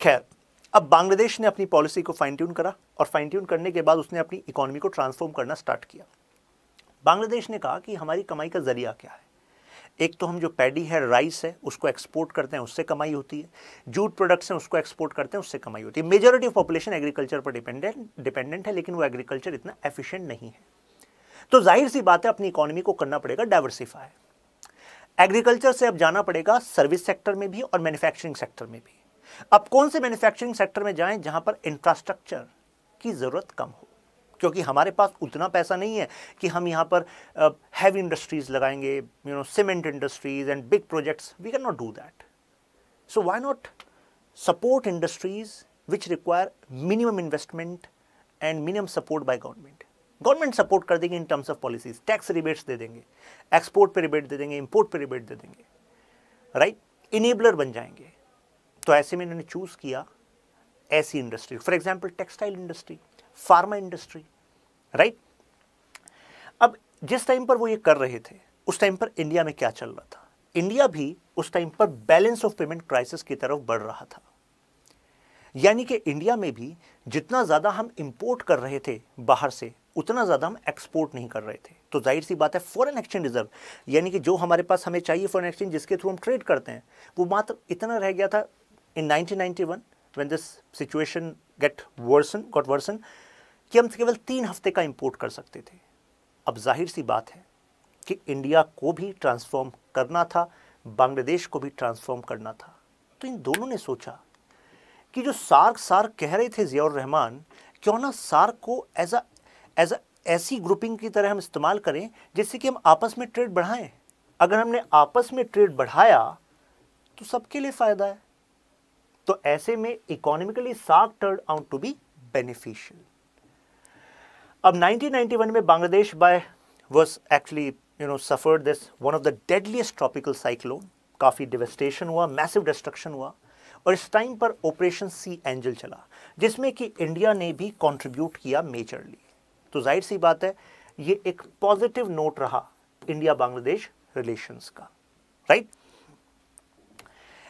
खैर, अब बांग्लादेश ने अपनी पॉलिसी को फाइन ट्यून करा और फाइन ट्यून करने के बाद उसने अपनी इकोनॉमी को ट्रांसफॉर्म करना स्टार्ट किया। बांग्लादेश ने कहा कि हमारी कमाई का ज़रिया क्या है? एक तो हम जो पैडी है, राइस है, उसको एक्सपोर्ट करते हैं, उससे कमाई होती है। जूट प्रोडक्ट्स हैं, उसको एक्सपोर्ट करते हैं, उससे कमाई होती है। मेजोरिटी ऑफ़ पॉपुलेशन एग्रीकल्चर पर डिपेंडेंट डिपेंडेंट है, लेकिन वो एग्रीकल्चर इतना एफिशिएंट नहीं है। तो ज़ाहिर सी बात है, अपनी इकोनॉमी को करना पड़ेगा डाइवर्सिफाई। एग्रीकल्चर से अब जाना पड़ेगा सर्विस सेक्टर में भी और मैन्युफैक्चरिंग सेक्टर में भी। अब कौन से मैन्युफैक्चरिंग सेक्टर में जाएँ जहाँ पर इंफ्रास्ट्रक्चर की ज़रूरत कम हो? क्योंकि हमारे पास उतना पैसा नहीं है कि हम यहाँ पर हैवी इंडस्ट्रीज़ लगाएँगे you know cement industries and big projects we can not do that so why not support industries which require minimum investment and minimum support by government government support कर देंगे in terms of policies tax rebates दे देंगे. Export पे rebate दे देंगे import पे rebate दे देंगे. Right right? Enabler बन जाएँगे. तो ऐसे में इन्होंने चूज़ किया ऐसी industry for example textile industry pharma industry right अब जिस टाइम पर वो ये कर रहे थे, उस टाइम पर इंडिया में क्या चल रहा था? इंडिया भी उस टाइम पर बैलेंस ऑफ़ पेमेंट क्राइसिस की तरफ़ बढ़ रहा था। यानी कि इंडिया में भी जितना ज़्यादा हम इंपोर्ट कर रहे थे बाहर से, उतना ज़्यादा हम एक्सपोर्ट नहीं कर रहे थे। तो ज़ाहिर सी बात है फॉरेन एक्सचेंज रिज़र्व यानी कि जो हमारे पास हमें चाहिए फॉरेन एक्सचेंज जिसके थ्रू हम ट्रेड करते हैं, वो मात्र इतना रह गया था in 1991 when this situation get worsen got worsen कि हम केवल तीन हफ़्ते का इंपोर्ट कर सकते थे। अब ज़ाहिर सी बात है कि इंडिया को भी ट्रांसफॉर्म करना था बांग्लादेश को भी ट्रांसफॉर्म करना था। तो इन दोनों ने सोचा कि जो सार्क सार्क कह रहे थे जियाउर रहमान, क्यों ना सार्क को एज अ एज अ ऐसी ग्रुपिंग की तरह हम इस्तेमाल करें जिससे कि हम आपस में ट्रेड बढ़ाएँ। अगर हमने आपस में ट्रेड बढ़ाया तो सबके लिए फ़ायदा है। तो ऐसे में economically SAARC turn out to be beneficial अब 1991 में Bangladesh by was actually you know suffered this one of the deadliest tropical cyclone काफ़ी डिवेस्टेशन हुआ मैसिव डिस्ट्रक्शन हुआ, और इस टाइम पर ऑपरेशन सी एंजल चला, जिसमें कि इंडिया ने भी कंट्रीब्यूट किया मेजरली तो ज़ाहिर सी बात है, ये एक पॉजिटिव नोट रहा इंडिया बांग्लादेश रिलेशंस का राइट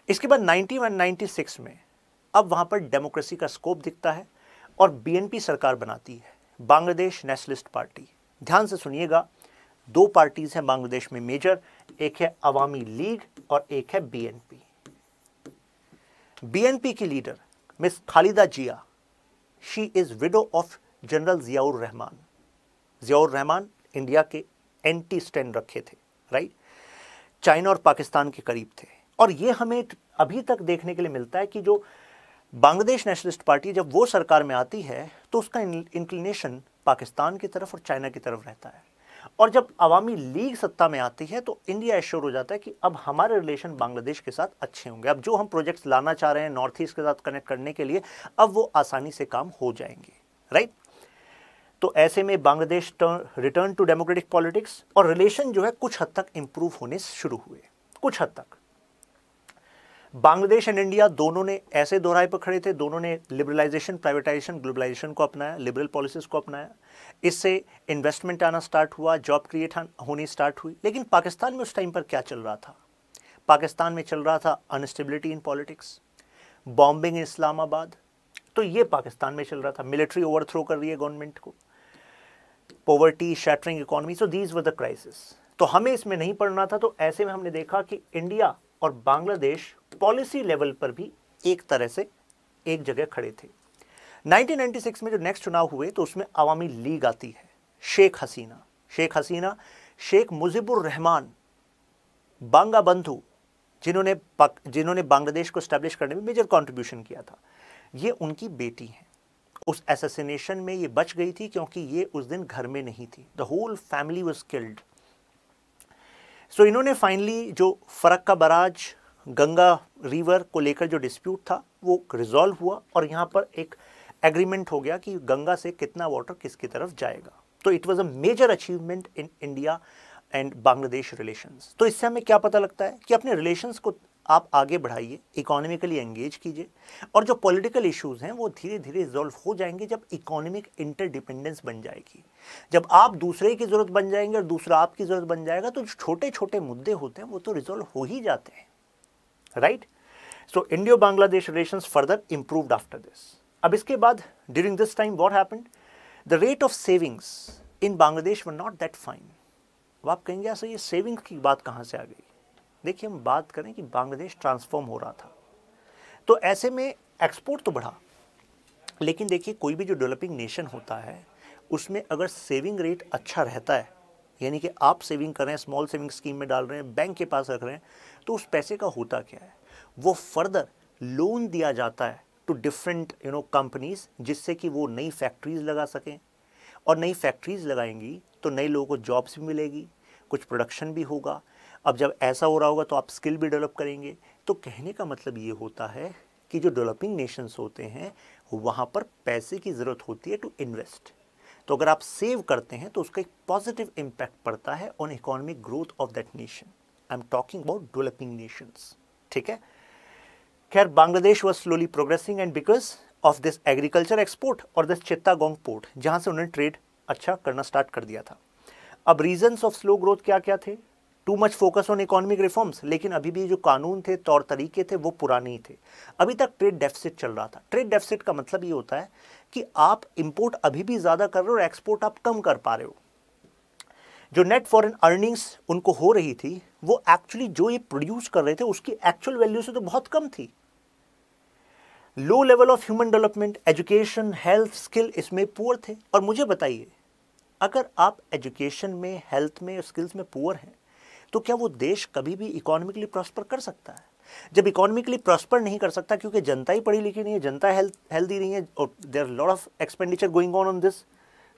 इसके बाद 91-96 में, अब वहाँ पर डेमोक्रेसी का स्कोप दिखता है और बीएनपी सरकार बनाती है। बांग्लादेश नेशनलिस्ट पार्टी। ध्यान से सुनिएगा, दो पार्टीज़ हैं बांग्लादेश में मेजर, एक है अवामी लीग और एक है बीएनपी बीएनपी की leader, Miss Khaleda Zia she is widow of General Ziaur Rahman Ziaur Rahman India के एंटी स्टैंड रखे थे राइट चाइना और पाकिस्तान के करीब थे। और ये हमें अभी तक देखने के लिए मिलता है कि जो बांग्लादेश नेशनलिस्ट पार्टी जब वो सरकार में आती है तो उसका इंक्लिनेशन पाकिस्तान की तरफ़ और चाइना की तरफ़ रहता है। और जब अवामी लीग सत्ता में आती है तो इंडिया एश्योर हो जाता है कि अब हमारे रिलेशन बांग्लादेश के साथ अच्छे होंगे। अब जो हम प्रोजेक्ट्स लाना चाह रहे हैं नॉर्थ ईस्ट के साथ कनेक्ट करने के लिए, अब वो आसानी से काम हो जाएँगे राइट तो ऐसे में Bangladesh return to democratic politics और रिलेशन जो है कुछ हद तक इंप्रूव होने शुरू हुए। कुछ हद तक। बांग्लादेश एंड इंडिया दोनों ने ऐसे दोहराए पर खड़े थे। दोनों ने लिबरलाइजेशन प्राइवेटाइजेशन ग्लोबलाइजेशन को अपनाया लिबरल पॉलिसीज़ को अपनाया। इससे इन्वेस्टमेंट आना स्टार्ट हुआ जॉब क्रिएट होनी स्टार्ट हुई। लेकिन पाकिस्तान में उस टाइम पर क्या चल रहा था? पाकिस्तान में चल रहा था unstability in politics bombing in Islamabad तो ये पाकिस्तान में चल रहा था। मिलिट्री ओवरथ्रो कर रही है गवर्नमेंट को। Poverty shattering economy so these were the crisis तो हमें इसमें नहीं पढ़ना था तो ऐसे में हमने देखा कि इंडिया और बांग्लादेश पॉलिसी लेवल पर भी एक तरह से एक जगह खड़े थे। 1996 में जो नेक्स्ट चुनाव हुए तो उसमें अवामी लीग आती है, शेख हसीना। शेख हसीना, शेख मुजिबुर रहमान, बांगा बंधु, जिन्होंने जिन्होंने बांग्लादेश को स्टैब्लिश करने में मेजर कंट्रीब्यूशन किया था, ये उनकी बेटी हैं। उस एसेसिनेशन में ये बच गई थी, क्योंकि ये उस दिन घर में नहीं थी। The whole family was killed so इन्होंने फाइनली जो फरक्का बराज गंगा रिवर को लेकर जो डिस्प्यूट था, वो रिजॉल्व हुआ और यहाँ पर एक एग्रीमेंट हो गया कि गंगा से कितना वाटर किसकी तरफ़ जाएगा। तो it was a major achievement in India and Bangladesh relations तो इससे हमें क्या पता लगता है कि अपने रिलेशंस को आप आगे बढ़ाइए इकोनॉमिकली एंगेज कीजिए और जो पॉलिटिकल इश्यूज़ हैं, वो धीरे धीरे रिजॉल्व हो जाएँगे जब इकोनॉमिक इंटरडिपेंडेंस बन जाएगी। जब आप दूसरे की ज़रूरत बन जाएँगे और दूसरा आपकी ज़रूरत बन जाएगा तो जो छोटे छोटे मुद्दे होते हैं, वो तो रिजॉल्व हो ही जाते हैं। Right so Indo Bangladesh relation further improved after this अब इसके बाद during this time what happen the rate of savings in Bangladesh were not that fine अब आप कहेंगे ऐसा ये सेविंग्स की बात कहाँ से आ गई? देखिए, हम बात करें कि बांग्लादेश ट्रांसफॉर्म हो रहा था। तो ऐसे में एक्सपोर्ट तो बढ़ा, लेकिन देखिए, कोई भी जो डेवलपिंग नेशन होता है, उसमें अगर सेविंग रेट अच्छा रहता है, यानी कि आप सेविंग कर रहे हैं स्मॉल सेविंग स्कीम में डाल रहे हैं बैंक के पास रख रहे हैं तो उस पैसे का होता क्या है? वो फर्दर लोन दिया जाता है to different you know companies जिससे कि वो नई फैक्ट्रीज लगा सकें। और नई फैक्ट्रीज लगाएँगी तो नए लोगों को जॉब्स भी मिलेगी, कुछ प्रोडक्शन भी होगा। अब जब ऐसा हो रहा होगा तो आप स्किल भी डेवलप करेंगे। तो कहने का मतलब ये होता है कि जो डेवलपिंग नेशंस होते हैं, वहाँ पर पैसे की ज़रूरत होती है टू इन्वेस्ट तो अगर आप सेव करते हैं तो उसका एक पॉजिटिव इम्पैक्ट पड़ता है on economic growth of that nation I am talking about developing nations ठीक है? खैर, Bangladesh was slowly progressing and because of this agriculture export और दिस चित्तागोंग पोर्ट जहाँ से उन्होंने ट्रेड अच्छा करना स्टार्ट कर दिया था। अब रीजन्स ऑफ़ स्लो ग्रोथ क्या क्या थे? Too much focus on economic reforms लेकिन अभी भी जो कानून थे, तौर तरीके थे, वो पुराने ही थे। अभी तक ट्रेड डेफिसिट चल रहा था। ट्रेड डेफिसिट का मतलब ये होता है कि आप इंपोर्ट अभी भी ज़्यादा कर रहे हो और एक्सपोर्ट आप कम कर पा रहे हो। जो नेट फॉरेन अर्निंग्स उनको हो रही थी, वो एक्चुअली जो ये प्रोड्यूस कर रहे थे, उसकी एक्चुअल वैल्यू से तो बहुत कम थी। Low level of human development education health skill इसमें पुअर थे। और मुझे बताइए, अगर आप एजुकेशन में हेल्थ में स्किल्स में पुअर हैं तो क्या वो देश कभी भी इकोनॉमिकली प्रॉस्पर कर सकता है? जब इकोनॉमिकली प्रॉस्पर नहीं कर सकता, क्योंकि जनता ही पढ़ी लिखी नहीं है, जनता हेल्थ हेल्दी नहीं है, और there lot of expenditure going on on this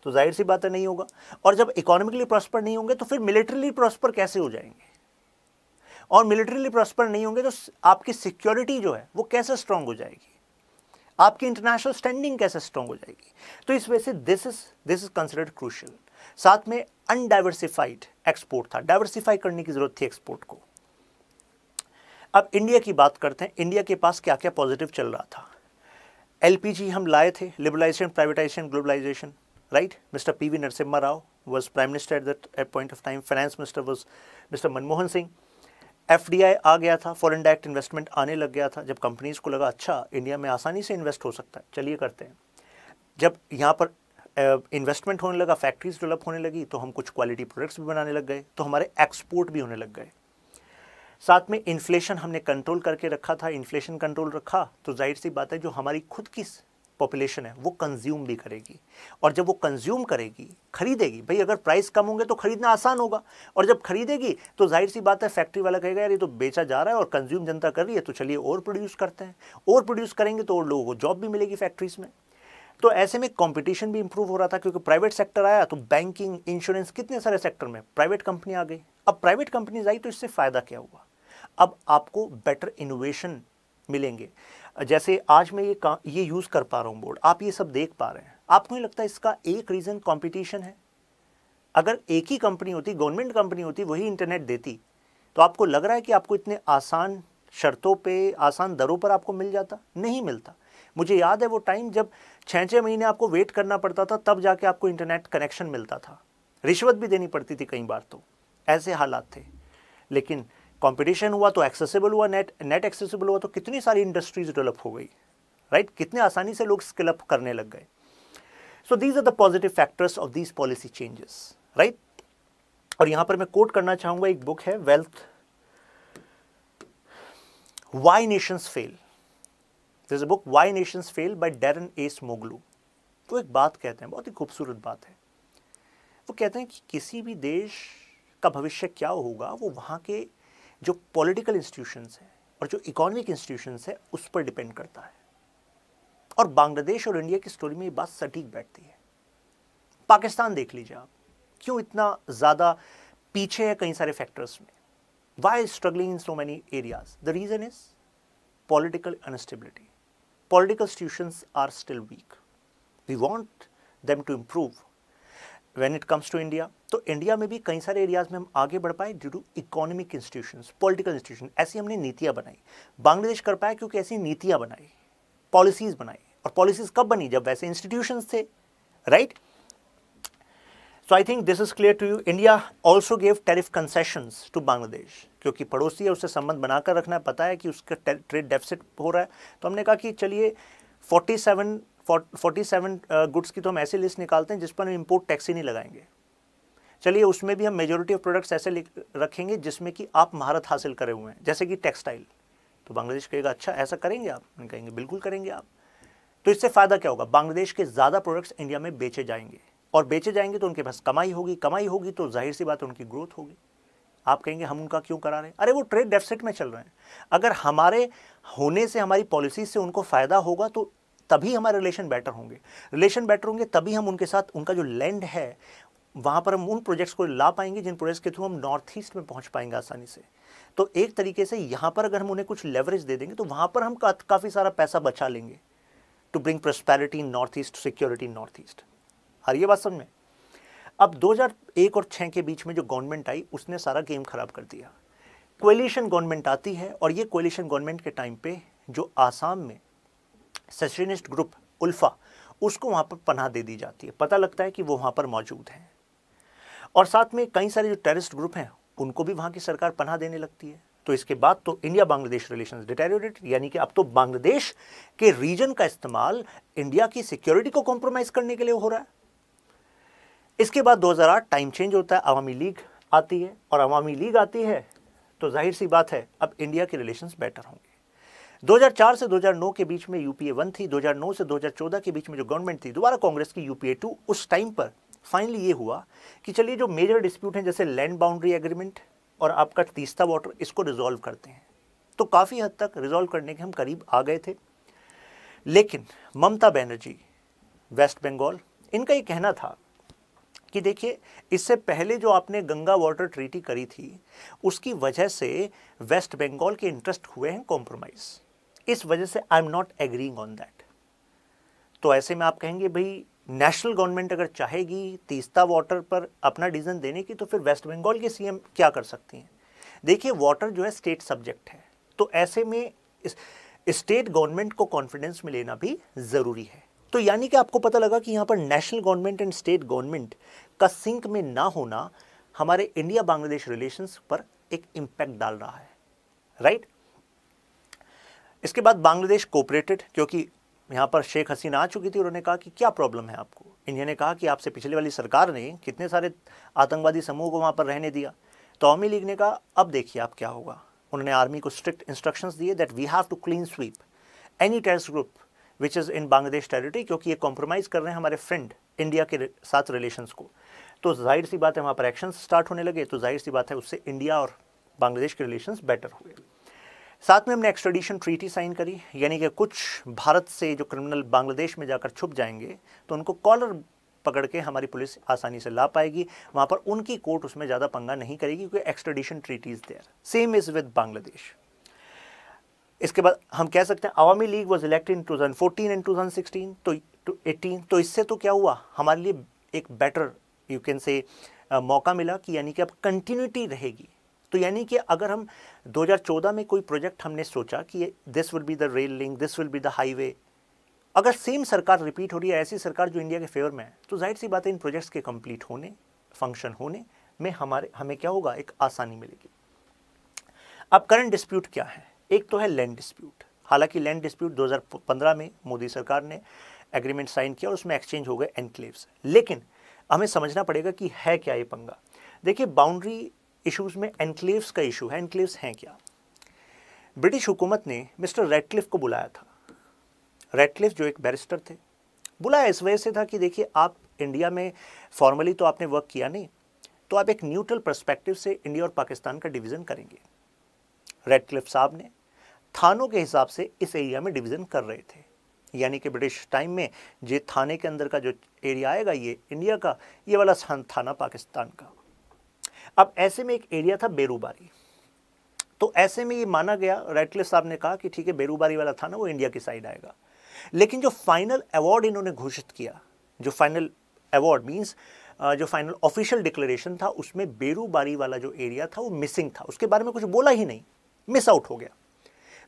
तो ज़ाहिर सी बात है नहीं होगा। और जब इकोनॉमिकली प्रॉस्पर नहीं होंगे तो फिर मिलिट्रीली प्रॉस्पर कैसे हो जाएँगे? और मिलिट्रीली प्रॉस्पर नहीं होंगे तो आपकी सिक्योरिटी जो है, वो कैसे स्ट्रांग हो जाएगी? आपकी इंटरनेशनल स्टैंडिंग कैसे स्ट्रांग हो जाएगी? तो इस वजह से this is this is considered crucial साथ में अनडाइवर्सिफाइड एक्सपोर्ट था। डाइवर्सिफाई करने की ज़रूरत थी एक्सपोर्ट को। अब इंडिया की बात करते हैं। इंडिया के पास क्या क्या पॉजिटिव चल रहा था? एलपीजी हम लाए थे। Liberalisation privatisation globalisation Mister P V Narasimha Rao was prime minister at that at point of time finance minister was Mister Manmohan Singh FDI आ गया था फॉरेन डायरेक्ट इन्वेस्टमेंट आने लग गया था, जब कंपनीज़ को लगा अच्छा इंडिया में आसानी से इन्वेस्ट हो सकता है। चलिए करते हैं। जब यहाँ पर इन्वेस्टमेंट होने लगा फैक्ट्रीज डेवलप होने लगी तो हम कुछ क्वालिटी प्रोडक्ट्स भी बनाने लग गए तो हमारे एक्सपोर्ट भी होने लग गए। साथ में इन्फ्लेशन हमने कंट्रोल करके रखा था इन्फ्लेशन कंट्रोल रखा तो ज़ाहिर सी बात है, जो हमारी खुद की पॉपुलेशन है, वो कंज्यूम भी करेगी। और जब वो कंज्यूम करेगी, खरीदेगी, भाई अगर प्राइस कम होंगे तो खरीदना आसान होगा। और जब खरीदेगी तो ज़ाहिर सी बात है फैक्ट्री वाला कहेगा, यार ये तो बेचा जा रहा है और कंज्यूम जनता कर रही है तो चलिए और प्रोड्यूस करते हैं। और प्रोड्यूस करेंगे तो और लोगों को जॉब भी मिलेगी फैक्ट्रीज में। तो ऐसे में कंपटीशन भी इंप्रूव हो रहा था, क्योंकि प्राइवेट सेक्टर आया तो बैंकिंग इंश्योरेंस कितने सारे सेक्टर में प्राइवेट कंपनी आ गई। अब प्राइवेट कंपनीज़ आई तो इससे फ़ायदा क्या हुआ? अब आपको बेटर इनोवेशन मिलेंगे। जैसे आज मैं ये का, ये यूज़ कर पा रहा हूँ बोर्ड आप ये सब देख पा रहे हैं। आपको नहीं लगता इसका एक रीज़न कंपटीशन है? अगर एक ही कंपनी होती गवर्नमेंट कंपनी होती, वही इंटरनेट देती तो आपको लग रहा है कि आपको इतने आसान शर्तों पे, आसान दरों पर आपको मिल जाता? नहीं मिलता। मुझे याद है वो टाइम जब छः छः महीने आपको वेट करना पड़ता था, तब जाके आपको इंटरनेट कनेक्शन मिलता था। रिश्वत भी देनी पड़ती थी कई बार तो। ऐसे हालात थे। लेकिन कंपटीशन हुआ तो एक्सेसिबल हुआ नेट नेट एक्सेसिबल हुआ तो कितनी सारी इंडस्ट्रीज़ डेवलप हो गई राइट right? कितने आसानी से लोग स्किल अप करने लग गए। So these are the positive factors of these policy changes right और यहाँ पर मैं कोट करना चाहूँगा, एक बुक है wealth why nations fail this book why nations fail by Daron Acemoglu वो एक बात कहते हैं, बहुत ही खूबसूरत बात है। वो कहते हैं कि किसी भी देश का भविष्य क्या होगा, वो वहाँ के जो पॉलिटिकल इंस्टीट्यूशंस हैं और जो इकोनॉमिक इंस्टीट्यूशंस है, उस पर डिपेंड करता है। और बांग्लादेश और इंडिया की स्टोरी में ये बात सटीक बैठती है। पाकिस्तान देख लीजिए आप, क्यों इतना ज़्यादा पीछे है कई सारे फैक्टर्स में? Why struggling in so many areas the reason is political unstability political institutions are still weak we want them to improve when it comes to India तो इंडिया में भी कई सारे एरियाज़ में हम आगे बढ़ पाए due to economic institutions political institution ऐसी हमने नीतियाँ बनाई। बांग्लादेश कर पाया क्योंकि ऐसी नीतियाँ बनाई पॉलिसीज़ बनाई। और पॉलिसीज़ कब बनी? जब वैसे इंस्टीट्यूशंस थे right so I think this is clear to you India also gave tariff concessions to Bangladesh क्योंकि पड़ोसी है, उससे संबंध बनाकर रखना है। पता है कि उसका ट्रेड डेफिसिट हो रहा है। तो हमने कहा कि चलिए 47 फोर्टी सेवन गुड्स की तो हम ऐसी लिस्ट निकालते हैं जिस पर हम इम्पोर्ट टैक्स ही नहीं लगाएँगे। चलिए, उसमें भी हम मेजोरिटी ऑफ़ प्रोडक्ट्स ऐसे रखेंगे जिसमें कि आप महारत हासिल करे हुए हैं, जैसे कि टेक्सटाइल तो बांग्लादेश कहेगा अच्छा ऐसा करेंगे आप? कहेंगे, बिल्कुल करेंगे आप। तो इससे फ़ायदा क्या होगा? बांग्लादेश के ज़्यादा प्रोडक्ट्स इंडिया में बेचे जाएँगे। और बेचे जाएँगे तो उनके पास कमाई होगी कमाई होगी तो ज़ाहिर सी बात उनकी ग्रोथ होगी। आप कहेंगे, हम उनका क्यों करा रहे हैं? अरे, वो ट्रेड डेफिसिट में चल रहे हैं। अगर हमारे होने से, हमारी पॉलिसी से उनको फ़ायदा होगा तो तभी हमारे रिलेशन बेटर होंगे। रिलेशन बेटर होंगे तभी हम उनके साथ, उनका जो लैंड है, वहाँ पर हम उन प्रोजेक्ट्स को ला पाएँगे, जिन प्रोजेक्ट्स के थ्रू हम नॉर्थ ईस्ट में पहुँच पाएँगे आसानी से। तो एक तरीके से यहाँ पर अगर हम उन्हें कुछ लेवरेज दे देंगे तो वहाँ पर हम काफ़ी सारा पैसा बचा लेंगे to bring prosperity in North East security in North East हर ये बात समझ में? अब 2001 और 6 के बीच में जो गवर्नमेंट आई, उसने सारा गेम खराब कर दिया। कोलिशन गवर्नमेंट आती है और ये कोलिशन गवर्नमेंट के टाइम पे जो आसाम में सेशनिस्ट ग्रुप, उल्फा, उसको वहाँ पर पनाह दे दी जाती है। पता लगता है कि वो वहाँ पर मौजूद हैं। और साथ में कई सारे जो टेररिस्ट ग्रुप हैं, उनको भी वहाँ की सरकार पनाह देने लगती है। तो इसके बाद तो इंडिया बांग्लादेश रिलेशंस डिटेरियोरेट यानी कि अब तो बांग्लादेश के रीजन का इस्तेमाल इंडिया की सिक्योरिटी को कॉम्प्रोमाइज करने के लिए हो रहा है। इसके बाद 2008 टाइम चेंज होता है अवामी लीग आती है। और अवामी लीग आती है तो ज़ाहिर सी बात है, अब इंडिया के रिलेशंस बेटर होंगे। 2004 से 2009 के बीच में यूपीए वन थी 2009 से 2014 के बीच में जो गवर्नमेंट थी, दोबारा कांग्रेस की यूपीए टू उस टाइम पर फाइनली ये हुआ कि चलिए जो मेजर डिस्प्यूट हैं, जैसे लैंड बाउंड्री एग्रीमेंट और आपका तीस्ता वाटर इसको रिजॉल्व करते हैं। तो काफ़ी हद तक रिजॉल्व करने के हम करीब आ गए थे। लेकिन ममता बनर्जी वेस्ट बंगाल इनका ये कहना था कि देखिए, इससे पहले जो आपने गंगा वाटर ट्रीटी करी थी, उसकी वजह से वेस्ट बंगाल के इंटरेस्ट हुए हैं कॉम्प्रोमाइज़ इस वजह से I am not agreeing on that तो ऐसे में आप कहेंगे, भाई नेशनल गवर्नमेंट अगर चाहेगी तीस्ता वाटर पर अपना डिसीज़न देने की तो फिर वेस्ट बंगाल के सीएम क्या कर सकती हैं? देखिए वाटर जो है स्टेट सब्जेक्ट है। तो ऐसे में स्टेट गवर्नमेंट को कॉन्फिडेंस में लेना भी ज़रूरी है। तो यानी कि आपको पता लगा कि यहाँ पर national government and state government का सिंक में ना होना हमारे इंडिया बांग्लादेश रिलेशंस पर एक इम्पैक्ट डाल रहा है। राइट इसके बाद बांग्लादेश कोऑपरेटेड क्योंकि यहाँ पर शेख हसीना आ चुकी थी, उन्होंने कहा कि क्या प्रॉब्लम है आपको? इंडिया ने कहा कि आपसे पिछले वाली सरकार ने कितने सारे आतंकवादी समूह को वहाँ पर रहने दिया। तो अवामी लीग ने कहा, अब देखिए आप क्या होगा। उन्होंने आर्मी को स्ट्रिक्ट इंस्ट्रक्शंस दिए that we have to clean sweep any terrorist group which is in Bangladesh territory क्योंकि ये कॉम्प्रोमाइज़ कर रहे हैं हमारे फ्रेंड इंडिया के साथ रिलेशंस को। तो ज़ाहिर सी बात है, वहाँ पर एक्शन स्टार्ट होने लगे। तो ज़ाहिर सी बात है, उससे इंडिया और बांग्लादेश के रिलेशंस बेटर हुए। साथ में हमने एक्सट्रेडिशन ट्रीटी साइन करी, यानी कि कुछ भारत से जो क्रिमिनल बांग्लादेश में जाकर छुप जाएँगे तो उनको कॉलर पकड़ के हमारी पुलिस आसानी से ला पाएगी। वहाँ पर उनकी कोर्ट उसमें ज़्यादा पंगा नहीं करेगी, क्योंकि extradition is there same is with Bangladesh. इसके बाद हम कह सकते हैं Awami League was elected in 2014 एंड 2016 तो 18 तो इससे तो क्या हुआ? हमारे लिए एक बेटर यू कैन से मौका मिला कि यानी कि अब कंटिन्यूटी रहेगी। तो यानी कि अगर हम 2014 में कोई प्रोजेक्ट हमने सोचा कि this will be the rail link this will be the highway अगर सेम सरकार रिपीट हो रही है, ऐसी सरकार जो इंडिया के फेवर में है तो ज़ाहिर सी बात है इन प्रोजेक्ट्स के कंप्लीट होने फ़ंक्शन होने में हमारे, हमें क्या होगा? एक आसानी मिलेगी। अब करंट डिस्प्यूट क्या है? एक तो है लैंड डिस्प्यूट हालाँकि लैंड डिस्प्यूट 2015 में मोदी सरकार ने एग्रीमेंट साइन किया और उसमें एक्सचेंज हो गए एनक्लेव्स लेकिन हमें समझना पड़ेगा कि है क्या ये पंगा। देखिए बाउंड्री इश्यूज़ में एनक्लेव्स का इशू है एनक्लेव्स हैं क्या? ब्रिटिश हुकूमत ने मिस्टर रेडक्लिफ को बुलाया था। रेडक्लिफ जो एक बैरिस्टर थे, बुलाया इस वजह से था कि देखिए, आप इंडिया में फॉर्मली तो आपने वर्क किया नहीं तो आप एक न्यूट्रल परस्पेक्टिव से इंडिया और पाकिस्तान का डिवीज़न करेंगे। रेडक्लिफ साहब ने थानों के हिसाब से इस एरिया में डिवीज़न कर रहे थे। यानी कि ब्रिटिश टाइम में ये थाने के अंदर का जो एरिया आएगा, ये इंडिया का, ये वाला थाना पाकिस्तान का। अब ऐसे में एक एरिया था बेरूबारी। तो ऐसे में ये माना गया रेडक्लिफ साहब ने कहा कि ठीक है, बेरूबारी वाला था ना वो इंडिया की साइड आएगा। लेकिन जो फाइनल अवार्ड इन्होंने घोषित किया, जो फाइनल अवार्ड मींस जो फाइनल ऑफिशियल डिक्लेरेशन था, उसमें बेरूबारी वाला जो एरिया था, वो मिसिंग था। उसके बारे में कुछ बोला ही नहीं। मिस आउट हो गया।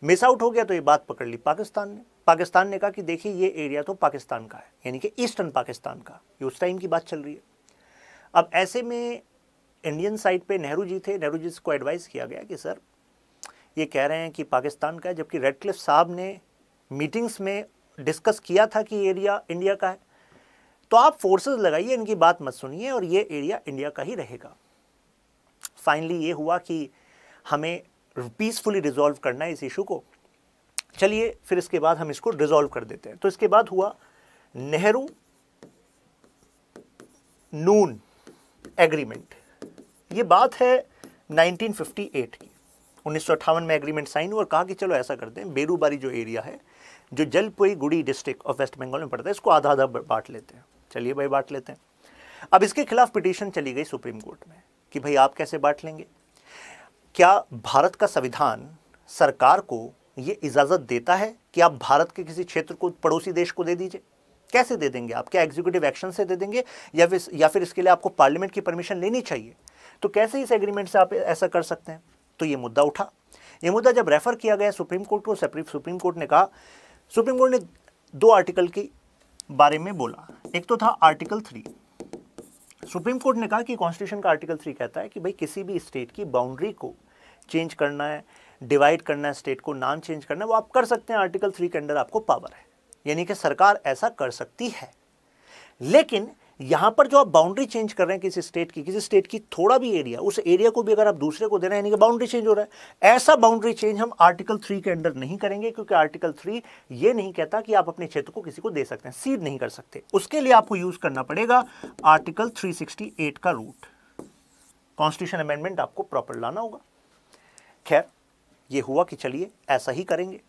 मिस आउट हो गया तो ये बात पकड़ ली पाकिस्तान ने। पाकिस्तान ने कहा कि देखिए, ये एरिया तो पाकिस्तान का है, यानी कि ईस्टर्न पाकिस्तान का। ये उस टाइम की बात चल रही है। अब ऐसे में इंडियन साइड पे नेहरू जी थे। नेहरू जी को एडवाइस किया गया कि, सर, ये कह रहे हैं कि पाकिस्तान का है, जबकि रेड क्लिफ साहब ने मीटिंग्स में डिस्कस किया था कि एरिया इंडिया का है। तो आप फोर्सेस लगाइए, इनकी बात मत सुनिए और ये एरिया इंडिया का ही रहेगा। फाइनली ये हुआ कि हमें पीसफुली रिजॉल्व करना है इस इशू को। चलिए, फिर इसके बाद हम इसको रिजॉल्व कर देते हैं। तो इसके बाद हुआ नेहरू नून एग्रीमेंट ये बात है 1958 की उन्नीस सौ अट्ठावन में एग्रीमेंट साइन हुआ और कहा कि चलो ऐसा करते हैं, बेरूबारी जो एरिया है, जो Jalpaiguri district of West Bengal में पड़ता है, इसको आधा आधा बांट लेते हैं। चलिए भाई, बांट लेते हैं। अब इसके खिलाफ पिटीशन चली गई सुप्रीम कोर्ट में कि भाई आप कैसे बांट लेंगे? क्या भारत का संविधान सरकार को ये इजाज़त देता है कि आप भारत के किसी क्षेत्र को, पड़ोसी देश को दे दीजिए? कैसे दे देंगे आप? क्या एग्जीक्यूटिव एक्शन से दे देंगे? या फिर या फिर इसके लिए आपको पार्लियामेंट की परमिशन लेनी चाहिए? तो कैसे इस एग्रीमेंट से आप ऐसा कर सकते हैं? तो ये मुद्दा उठा। ये मुद्दा जब रेफर किया गया सुप्रीम कोर्ट को सुप्रीम कोर्ट ने कहा सुप्रीम कोर्ट ने दो आर्टिकल के बारे में बोला। एक तो था आर्टिकल थ्री सुप्रीम कोर्ट ने कहा कि कॉन्स्टिट्यूशन का आर्टिकल थ्री कहता है कि भाई किसी भी स्टेट की बाउंड्री को चेंज करना है डिवाइड करना है स्टेट को नाम चेंज करना है, वो आप कर सकते हैं। आर्टिकल थ्री के अंडर आपको पावर है। यानी कि सरकार ऐसा कर सकती है। लेकिन यहाँ पर जो आप बाउंड्री चेंज कर रहे हैं किसी स्टेट की, किसी स्टेट की थोड़ा भी एरिया उस एरिया को भी अगर आप दूसरे को दे रहे हैं, यानी कि बाउंड्री चेंज हो रहा है, ऐसा बाउंड्री चेंज हम आर्टिकल थ्री के अंडर नहीं करेंगे, क्योंकि आर्टिकल थ्री ये नहीं कहता कि आप अपने क्षेत्र को किसी को दे सकते हैं सीड नहीं कर सकते। उसके लिए आपको यूज़ करना पड़ेगा आर्टिकल थ्री का रूट कॉन्स्टिट्यूशन अमेंडमेंट आपको प्रॉपर लाना होगा। खैर, ये हुआ कि चलिए, ऐसा ही करेंगे।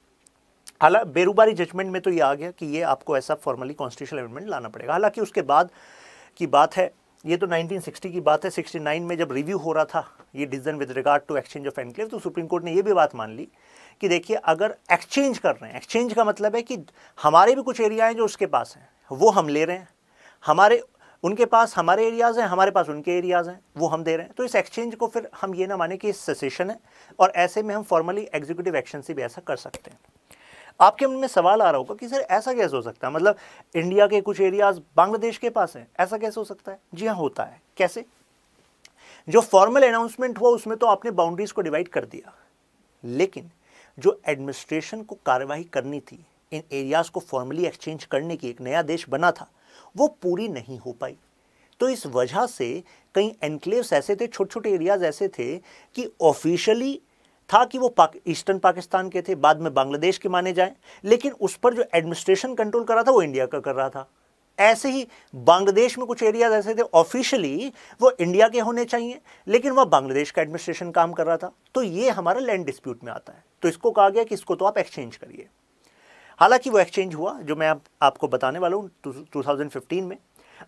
हालाँकि बेरूबारी जजमेंट में तो ये आ गया कि ये आपको ऐसा फॉर्मली कॉन्स्टिट्यूशन अमेंडमेंट लाना पड़ेगा। हालाँकि उसके बाद की बात है, ये तो 1960 की बात है 69 में जब रिव्यू हो रहा था, ये decision with regard to exchange of enclave तो सुप्रीम कोर्ट ने ये भी बात मान ली कि देखिए, अगर एक्सचेंज कर रहे हैं एक्सचेंज का मतलब है कि हमारे भी कुछ एरिया हैं जो उसके पास हैं, वो हम ले रहे हैं। हमारे, उनके पास हमारे एरियाज़ हैं, हमारे पास उनके एरियाज़ हैं, वो हम दे रहे हैं। तो इस एक्सचेंज को फिर हम ये ना माने कि सेसेशन है, और ऐसे में हम फॉर्मली एग्जीक्यूटिव एक्शन से भी ऐसा कर सकते हैं। आपके मन में सवाल आ रहा होगा कि सर, ऐसा कैसे हो सकता है? मतलब इंडिया के कुछ एरियाज़ बांग्लादेश के पास हैं, ऐसा कैसे हो सकता है? जी हाँ होता है। कैसे? जो फॉर्मल अनाउंसमेंट हुआ, उसमें तो आपने बाउंड्रीज को डिवाइड कर दिया। लेकिन, जो एडमिनिस्ट्रेशन को कार्यवाही करनी थी, इन एरियाज़ को फॉर्मली एक्सचेंज करने की एक नया देश बना था, वो पूरी नहीं हो पाई। तो इस वजह से कई एनक्लेव्स ऐसे थे छोटे छोटे एरियाज़ ऐसे थे कि ऑफिशियली था कि वो पाक, ईस्टर्न पाकिस्तान के थे बाद में बांग्लादेश के माने जाएँ लेकिन उस पर जो एडमिनिस्ट्रेशन कंट्रोल कर रहा था वो इंडिया का कर रहा था। ऐसे ही बांग्लादेश में कुछ एरियाज़ ऐसे थे ऑफिशियली वो इंडिया के होने चाहिए लेकिन वह बांग्लादेश का एडमिनिस्ट्रेशन काम कर रहा था। तो ये हमारा लैंड डिस्प्यूट में आता है। तो इसको कहा गया कि इसको तो आप एक्सचेंज करिए। हालाँकि वो एक्सचेंज हुआ जो मैं आप, आपको बताने वाला हूँ टू में।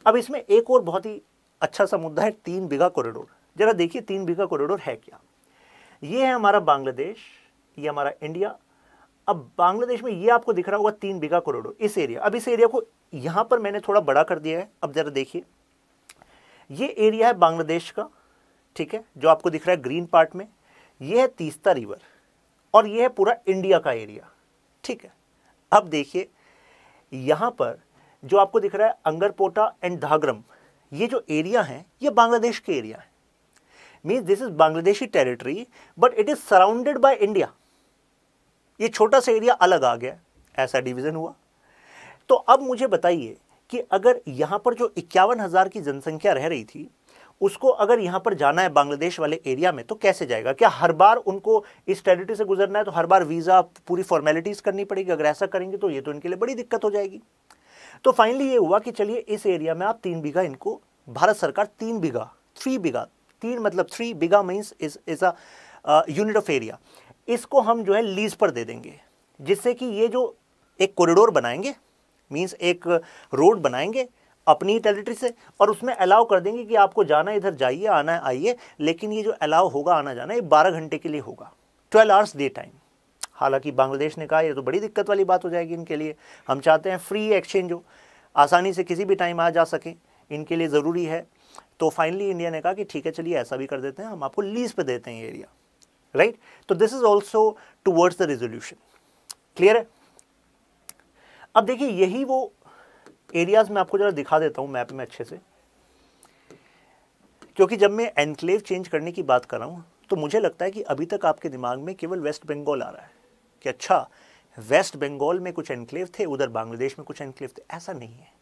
अब इसमें एक और बहुत ही अच्छा सा मुद्दा है तीन बीघा कॉरिडोर जरा देखिए तीन बीघा कॉरिडोर है क्या? ये है हमारा बांग्लादेश, ये हमारा इंडिया। अब बांग्लादेश में ये आपको दिख रहा होगा तीन बीघा करोड़ों, इस एरिया। अब इस एरिया को यहाँ पर मैंने थोड़ा बड़ा कर दिया है। अब जरा देखिए। ये एरिया है बांग्लादेश का, ठीक है, जो आपको दिख रहा है ग्रीन पार्ट में। ये है तीस्ता रिवर और ये है पूरा इंडिया का एरिया, ठीक है। अब देखिए, यहाँ पर जो आपको दिख रहा है अंगरपोटा एंड धागरम, ये जो एरिया है, ये बांग्लादेश के एरिया है। Mean this is Bangladeshi territory but it is surrounded by India ये छोटा सा एरिया अलग आ गया, ऐसा डिवीज़न हुआ। तो अब मुझे बताइए कि अगर यहाँ पर जो इक्यावन हज़ार की जनसंख्या रह रही थी, उसको अगर यहाँ पर जाना है बांग्लादेश वाले एरिया में तो कैसे जाएगा? क्या हर बार उनको इस टेरिटरी से गुजरना है? तो हर बार वीज़ा पूरी फॉर्मेलिटीज़ करनी पड़ेगी। अगर ऐसा करेंगे तो ये तो इनके लिए बड़ी दिक्कत हो जाएगी। तो फाइनली ये हुआ कि चलिए इस एरिया में आप तीन बीघा इनको, भारत सरकार तीन बीघा थ्री बीघा तीन मतलब three bigha means is is a unit of area इसको हम जो है लीज पर दे देंगे, जिससे कि ये जो एक कॉरिडोर बनाएँगे मीन्स एक रोड बनाएँगे अपनी टेरिटरी से, और उसमें अलाउ कर देंगे कि आपको जाना इधर जाइए, आना आइए, लेकिन ये जो अलाउ होगा, आना जाना ये बारह घंटे के लिए होगा। ट्वेल्व आवर्स डे टाइम हालाँकि बांग्लादेश ने कहा, ये तो बड़ी दिक्कत वाली बात हो जाएगी इनके लिए। हम चाहते हैं फ्री एक्सचेंज हो। आसानी से किसी भी टाइम आ जा सके। इनके लिए ज़रूरी है। तो फाइनली इंडिया ने कहा कि ठीक है, चलिए ऐसा भी कर देते हैं, हम आपको लीज पे देते हैं एरिया राइट तो this is also towards the resolution clear है? अब देखिए, यही वो एरियाज़ में आपको जरा दिखा देता हूँ मैप में अच्छे से। क्योंकि जब मैं एनक्लेव चेंज करने की बात कर रहा हूँ तो मुझे लगता है कि अभी तक आपके दिमाग में केवल वेस्ट बंगाल आ रहा है कि अच्छा वेस्ट बंगाल में कुछ एनक्लेव थे, उधर बांग्लादेश में कुछ एनक्लेव थे, ऐसा नहीं है।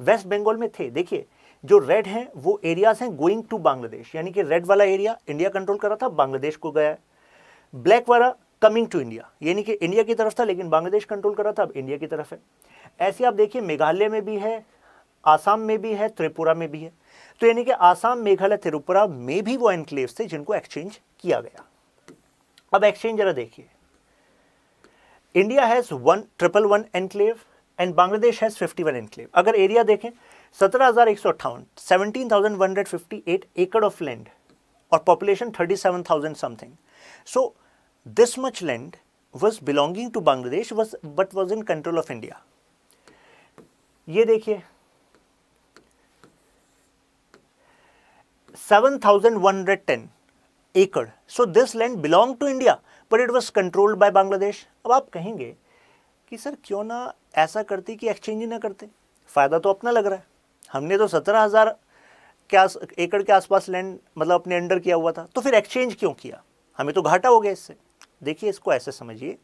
वेस्ट बंगाल में थे, देखिए जो रेड हैं, वो एरियाज़ हैं गोइंग टू बांग्लादेश यानी कि रेड वाला एरिया इंडिया कंट्रोल कर रहा था बांग्लादेश को गया है। ब्लैक वाला कमिंग टू इंडिया यानी कि इंडिया की तरफ़ था, लेकिन बांग्लादेश कंट्रोल कर रहा था, अब इंडिया की तरफ़ है। ऐसे आप देखिए, मेघालय में भी है, आसाम में भी है, त्रिपुरा में भी है। तो यानी कि आसाम, मेघालय, त्रिपुरा में भी वो एनक्लेव थे जिनको एक्सचेंज किया गया। अब एक्सचेंज जरा देखिए। India has one triple one enclave and Bangladesh has fifty one enclave अगर एरिया देखें सत्रह हज़ार एक सौ अट्ठावन seventeen thousand one hundred fifty eight एकड़ ऑफ़ लैंड और population thirty seven thousand something so this much land was belonging to Bangladesh was but was in control of India ये देखिए seven thousand one hundred ten एकड़ so this land belong to India but it was controlled by Bangladesh अब आप कहेंगे कि sir क्यों ना ऐसा करते कि एक्सचेंज ही ना करते? फ़ायदा तो अपना लग रहा है। हमने तो सत्रह हज़ार के आस, एकड़ के आसपास लैंड मतलब अपने अंडर किया हुआ था। तो फिर एक्सचेंज क्यों किया? हमें तो घाटा हो गया इससे। देखिए, इसको ऐसे समझिए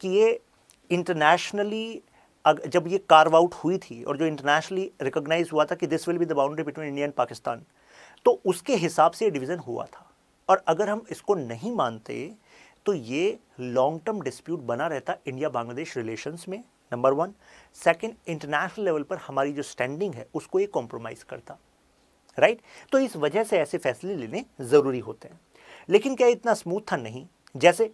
कि ये इंटरनेशनली जब ये कार्व आउट हुई थी और जो इंटरनेशनली रिकोगनाइज हुआ था कि this will be the boundary between India and Pakistan तो उसके हिसाब से डिवीज़न हुआ था। और अगर हम इसको नहीं मानते तो ये लॉन्ग टर्म डिस्प्यूट बना रहता इंडिया बांग्लादेश रिलेशंस में। Number one second international level पर हमारी जो स्टैंडिंग है, उसको ये कॉम्प्रोमाइज़ करता। राइट तो इस वजह से ऐसे फैसले लेने ज़रूरी होते हैं। लेकिन क्या इतना स्मूथ था? नहीं। जैसे,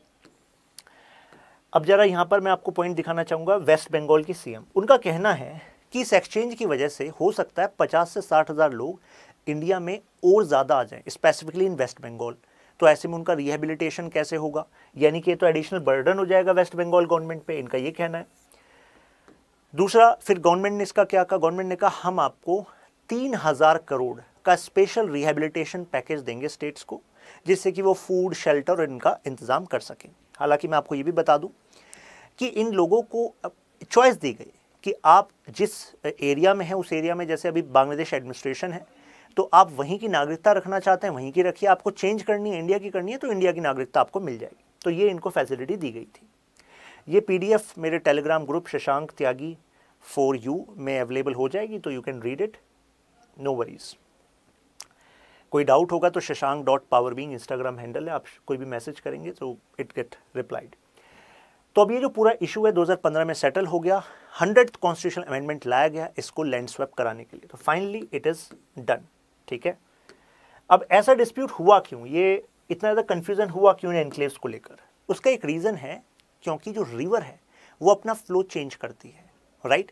अब जरा यहाँ पर मैं आपको पॉइंट दिखाना चाहूँगा वेस्ट बंगाल की सीएम उनका कहना है कि इस एक्सचेंज की वजह से हो सकता है पचास से साठ हज़ार लोग इंडिया में और ज़्यादा आ जाएँ स्पेसिफिकली इन वेस्ट बंगाल तो ऐसे में उनका रिहेबिलिटेशन कैसे होगा? यानी कि तो एडिशनल बर्डन हो जाएगा वेस्ट बंगाल गवर्नमेंट पे, इनका ये कहना है। दूसरा, फिर गवर्नमेंट ने इसका क्या कहा? गवर्नमेंट ने कहा, हम आपको तीन हज़ार करोड़ का स्पेशल रिहेबिलिटेशन पैकेज देंगे स्टेट्स को, जिससे कि वो फ़ूड शेल्टर और इनका इंतज़ाम कर सकें. हालाँकि मैं आपको ये भी बता दूँ कि इन लोगों को चॉइस दी गई कि आप जिस एरिया में हैं, उस एरिया में जैसे अभी बांग्लादेश एडमिनिस्ट्रेशन है तो आप वहीं की नागरिकता रखना चाहते हैं, वहीं की रखिए। आपको चेंज करनी है इंडिया की करनी है तो इंडिया की नागरिकता आपको मिल जाएगी। तो ये इनको फैसिलिटी दी गई थी। ये पीडीएफ मेरे Telegram group Shashank Tyagi for you में अवेलेबल हो जाएगी तो you can read it no worries कोई डाउट होगा तो Shashank dot power being Instagram handle है, आप कोई भी मैसेज करेंगे तो इट गेट रिप्लाइड तो अब ये जो पूरा इशू है 2015 में सेटल हो गया हंड्रेड कॉन्स्टिट्यूशन अमेंडमेंट लाया गया इसको लैंड स्वैप कराने के लिए। तो फाइनली इट इज़ डन ठीक है? अब ऐसा डिस्प्यूट हुआ क्यों? ये इतना ज़्यादा कन्फ्यूज़न हुआ क्यों एनक्लेव्स को लेकर? उसका एक रीज़न है क्योंकि जो रिवर है, वो अपना फ्लो चेंज करती है right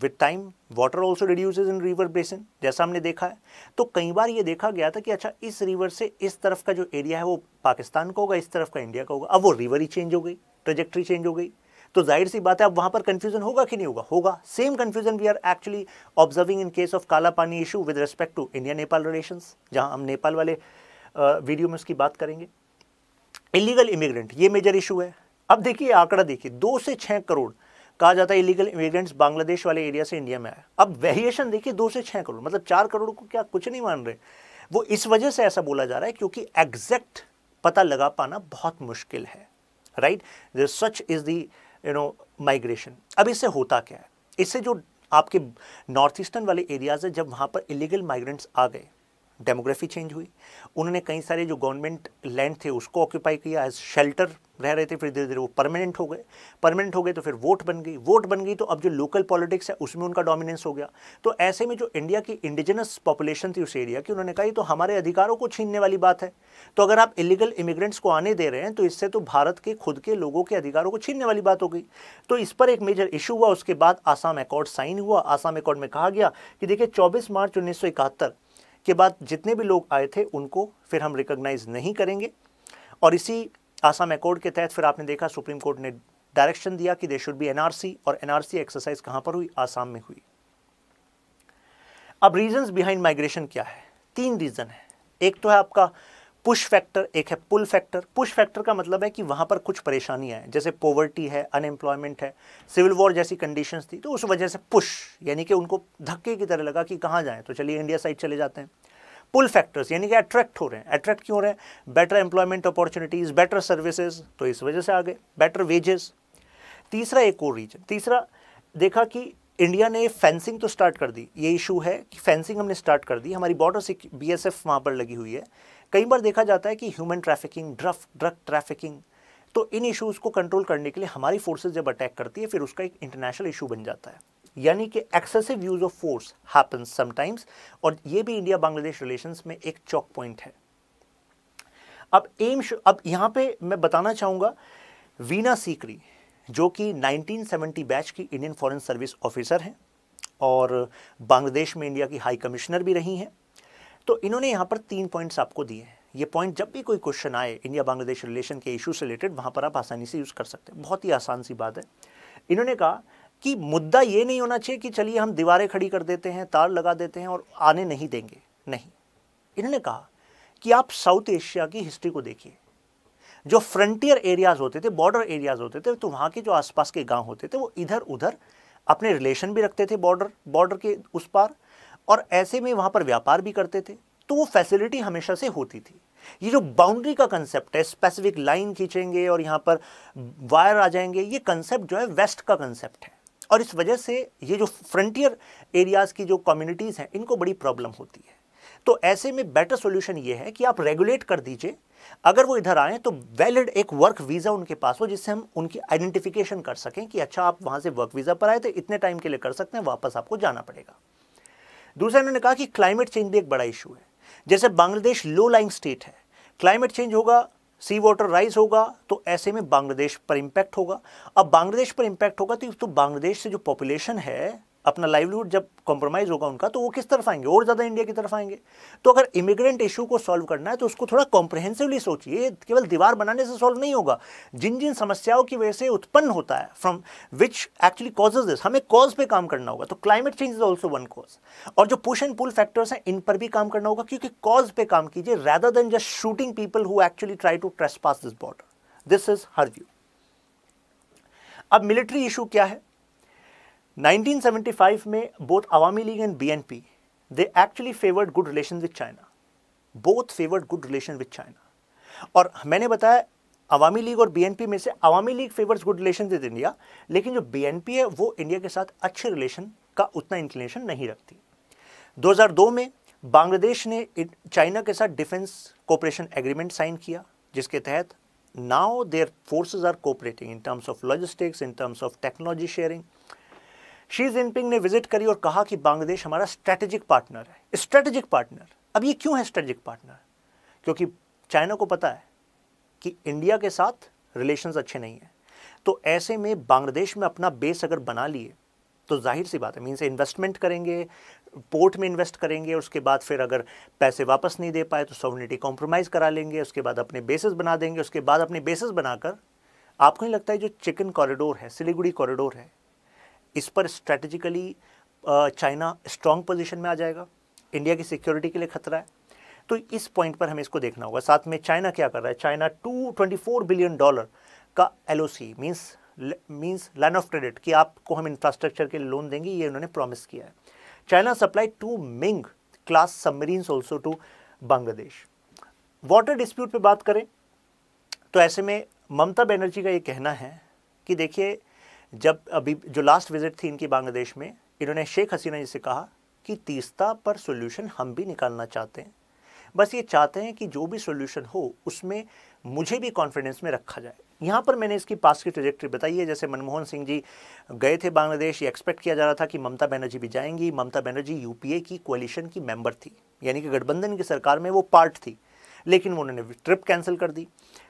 with time water also reduces in river basin जैसा हमने देखा है। तो कई बार ये देखा गया था कि अच्छा इस रिवर से इस तरफ़ का जो एरिया है, वो पाकिस्तान का होगा, इस तरफ़ का इंडिया का होगा। अब वो रिवर ही चेंज हो गई ट्रेजेक्ट्री चेंज हो गई। तो ज़ाहिर सी बात है, अब वहाँ पर कंफ्यूजन होगा कि नहीं होगा? होगा। Same confusion we are actually observing in case of Kalapani issue with respect to India Nepal relation जहाँ हम नेपाल वाले वीडियो में उसकी बात करेंगे। इलीगल इमिग्रेंट ये मेजर इशू है। अब देखिए आंकड़ा देखिए, दो से छह करोड़ कहा जाता है इलीगल इमिग्रेंट्स बांग्लादेश वाले एरिया से इंडिया में आए। अब वेरिएशन देखिए, दो से छह करोड़ मतलब चार करोड़ को क्या कुछ नहीं मान रहे। वो इस वजह से ऐसा बोला जा रहा है क्योंकि एग्जैक्ट पता लगा पाना बहुत मुश्किल है right such is the you know migration अब इससे होता क्या है? इससे जो आपके नॉर्थ ईस्टर्न वाले एरियाज़ है, जब वहाँ पर इलीगल माइग्रेंट्स आ गए डेमोग्राफी चेंज हुई, उन्होंने कई सारे जो गवर्नमेंट लैंड थे, उसको ऑक्यूपाई किया एज शेल्टर रह रहे थे, फिर धीरे धीरे वो परमानेंट हो गए। परमानेंट हो गए तो फिर वोट बन गई। वोट बन गई तो अब जो लोकल पॉलिटिक्स है, उसमें उनका डोमिनेंस हो गया। तो ऐसे में जो इंडिया की इंडिजिनस पॉपुलेशन थी उस एरिया की, उन्होंने कहा तो हमारे अधिकारों को छीनने वाली बात है। तो अगर आप इलीगल इमिग्रेंट्स को आने दे रहे हैं तो इससे तो भारत के, खुद के लोगों के अधिकारों को छीनने वाली बात हो गई। तो इस पर एक मेजर इशू हुआ, उसके बाद आसाम अकॉर्ड साइन हुआ। आसाम अकॉर्ड में कहा गया कि देखिए, चौबीस मार्च उन्नीस सौ इकहत्तर के बाद जितने भी लोग आए थे, उनको फिर हम रिकॉग्नाइज नहीं करेंगे। और इसी आसाम अकॉर्ड के तहत फिर आपने देखा सुप्रीम कोर्ट ने डायरेक्शन दिया कि दे शुड बी एनआरसी और एनआरसी एक्सरसाइज कहाँ पर हुई? आसाम में हुई। अब रीजंस बिहाइंड माइग्रेशन क्या है? तीन रीजन है। एक तो है आपका पुश फैक्टर एक है पुल फैक्टर पुश फैक्टर का मतलब है कि वहाँ पर कुछ परेशानियाँ हैं। जैसे पोवर्टी है अनएम्प्लॉयमेंट है सिविल वॉर जैसी कंडीशंस थी तो उस वजह से पुश यानी कि उनको धक्के की तरह लगा कि कहाँ जाएँ? तो चलिए इंडिया साइड चले जाते हैं। पुल फैक्टर्स यानी कि अट्रैक्ट हो रहे हैं। अट्रैक्ट क्यों हो रहे हैं? Better employment opportunities better services तो इस वजह से आ गए बेटर वेजेस तीसरा एक और रीजन तीसरा, देखा कि इंडिया ने फेंसिंग तो स्टार्ट कर दी। ये इशू है कि फेंसिंग हमने स्टार्ट कर दी। हमारी बॉर्डर बी एस एफ़ वहाँ पर लगी हुई है। कई बार देखा जाता है कि human trafficking drug drug trafficking तो इन इश्यूज़ को कंट्रोल करने के लिए हमारी फोर्सेज जब अटैक करती है, फिर उसका एक इंटरनेशनल इशू बन जाता है। यानी कि excessive use of force happens sometimes और ये भी इंडिया बांग्लादेश रिलेशंस में एक चौक पॉइंट है। अब एम अब यहाँ पे मैं बताना चाहूँगा वीना सीकरी जो कि 1970 बैच की इंडियन फॉरेन सर्विस ऑफिसर हैं, और बांग्लादेश में इंडिया की हाई कमिश्नर भी रही हैं। तो इन्होंने यहाँ पर तीन पॉइंट्स आपको दिए हैं। ये पॉइंट जब भी कोई क्वेश्चन आए इंडिया बांग्लादेश रिलेशन के इशू से रिलेटेड वहाँ पर आप आसानी से यूज़ कर सकते हैं। बहुत ही आसान सी बात है। इन्होंने कहा कि मुद्दा ये नहीं होना चाहिए कि चलिए हम दीवारें खड़ी कर देते हैं, तार लगा देते हैं और आने नहीं देंगे। नहीं। इन्होंने कहा कि आप साउथ एशिया की हिस्ट्री को देखिए। जो फ्रंटियर एरियाज़ होते थे, बॉर्डर एरियाज़ होते थे तो वहाँ के जो आसपास के गाँव होते थे, वो इधर उधर अपने रिलेशन भी रखते थे बॉर्डर बॉर्डर के उस पार और ऐसे में वहाँ पर व्यापार भी करते थे। तो वो फैसिलिटी हमेशा से होती थी। ये जो बाउंड्री का कंसेप्ट है, स्पेसिफिक लाइन खींचेंगे और यहाँ पर वायर आ जाएँगे, ये कंसेप्ट जो है वेस्ट का कंसेप्ट है। और इस वजह से ये जो फ्रंटियर एरियाज़ की जो कम्युनिटीज़ हैं, इनको बड़ी प्रॉब्लम होती है। तो ऐसे में बेटर सोल्यूशन ये है कि आप रेगुलेट कर दीजिए। अगर वो इधर आए तो वैलिड एक वर्क वीज़ा उनके पास हो, जिससे हम उनकी आइडेंटिफिकेशन कर सकें कि अच्छा आप वहाँ से वर्क वीज़ा पर आए तो इतने टाइम के लिए कर सकते हैं, वापस आपको जाना पड़ेगा। दूसरा, इन्होंने कहा कि क्लाइमेट चेंज भी एक बड़ा इशू है। जैसे बांग्लादेश लो लाइंग स्टेट है। क्लाइमेट चेंज होगा सी वाटर राइज होगा तो ऐसे में बांग्लादेश पर इम्पैक्ट होगा। अब बांग्लादेश पर इम्पैक्ट होगा तो, तो बांग्लादेश से जो पॉपुलेशन है अपना लाइवलीहुड जब कॉम्प्रोमाइज होगा उनका तो वो किस तरफ़ आएँगे? और ज़्यादा इंडिया की तरफ़ आएँगे। तो अगर इमिग्रेंट इशू को सॉल्व करना है तो उसको थोड़ा कॉम्प्रहेंसिवली सोचिए। केवल दीवार बनाने से सॉल्व नहीं होगा। जिन जिन समस्याओं की वजह से उत्पन्न होता है from which actually causes this हमें कॉज पे काम करना होगा। तो climate change is also one cause और जो पुश एंड पुल फैक्टर्स हैं, इन पर भी काम करना होगा, क्योंकि कॉज पे काम कीजिए rather than just shooting people who actually try to trespass this border this is her view अब मिलिट्री इशू क्या है? 1975 में both Awami League and BNP they actually favoured good relation with China both favoured good relation with China और मैंने बताया Awami league और BNP में से Awami League favours good relation with India लेकिन जो बीएनपी है, वो इंडिया के साथ अच्छे रिलेशन का उतना इंक्लिनेशन नहीं रखती। 2002 में बांग्लादेश ने चाइना के साथ डिफेंस कोऑपरेशन एग्रीमेंट साइन किया, जिसके तहत now their forces are cooperating in terms of logistics in terms of technology sharing Xi Jinping ने विज़िट करी और कहा कि बांग्लादेश हमारा स्ट्रेटेजिक पार्टनर है। स्ट्रेटेजिक पार्टनर अब ये क्यों है स्ट्रेटेजिक पार्टनर क्योंकि चाइना को पता है कि इंडिया के साथ रिलेशंस अच्छे नहीं हैं। तो ऐसे में बांग्लादेश में अपना बेस अगर बना लिए तो ज़ाहिर सी बात है मीन से इन्वेस्टमेंट करेंगे पोर्ट में इन्वेस्ट करेंगे, उसके बाद फिर अगर पैसे वापस नहीं दे पाए तो सोवनिटी कॉम्प्रोमाइज़ करा लेंगे, उसके बाद अपने बेसिस बना देंगे, उसके बाद अपने बेसिस बनाकर, आपको नहीं लगता है जो चिकन कॉरिडोर है, सिलीगुड़ी कॉरिडोर है इस पर स्ट्रेटेजिकली चाइना स्ट्रॉन्ग पोजीशन में आ जाएगा। इंडिया की सिक्योरिटी के लिए खतरा है। तो इस पॉइंट पर हमें इसको देखना होगा। साथ में चाइना क्या कर रहा है? China to twenty four billion dollar का L O C means means line of credit कि आपको हम इंफ्रास्ट्रक्चर के लोन देंगे, ये उन्होंने प्रॉमिस किया है। China supply two Ming class submarines also to Bangladesh water dispute पे बात करें तो ऐसे में ममता बनर्जी का ये कहना है कि देखिए जब अभी जो लास्ट विज़िट थी इनकी बांग्लादेश में, इन्होंने शेख हसीना जी से कहा कि तीस्ता पर सोल्यूशन हम भी निकालना चाहते हैं। बस ये चाहते हैं कि जो भी सोल्यूशन हो, उसमें मुझे भी कॉन्फिडेंस में रखा जाए। यहाँ पर मैंने इसकी पास की ट्रेजेक्ट्री बताई है। जैसे मनमोहन सिंह जी गए थे बांग्लादेश, ये एक्सपेक्ट किया जा रहा था कि ममता बनर्जी भी जाएँगी। ममता बनर्जी यूपीए की कोलिशन की मेंबर थी। यानी कि गठबंधन की सरकार में वो पार्ट थी। लेकिन उन्होंने ट्रिप कैंसिल कर दी।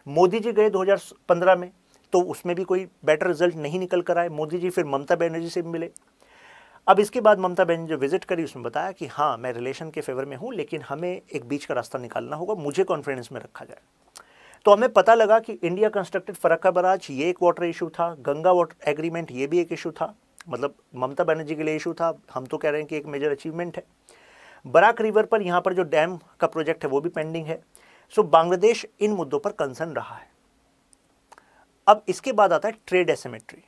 मोदी जी गए 2015 में। तो उसमें भी कोई बेटर रिज़ल्ट नहीं निकल कर आए मोदी जी फिर ममता बनर्जी से मिले। अब इसके बाद ममता बनर्जी जो विज़िट करी, उसमें बताया कि हाँ मैं रिलेशन के फेवर में हूँ, लेकिन हमें एक बीच का रास्ता निकालना होगा, मुझे कॉन्फिडेंस में रखा जाए। तो हमें पता लगा कि इंडिया कंस्ट्रक्टेड फरक्का बराज, ये एक वाटर इशू था। गंगा वाटर एग्रीमेंट ये भी एक इशू था। मतलब ममता बनर्जी के लिए इशू था। हम तो कह रहे हैं कि एक मेजर अचीवमेंट है। बराक रिवर पर यहाँ पर जो डैम का प्रोजेक्ट है, वो भी पेंडिंग है। सो बांग्लादेश इन मुद्दों पर कंसर्न रहा है। अब इसके बाद आता है ट्रेड एसिमेट्री,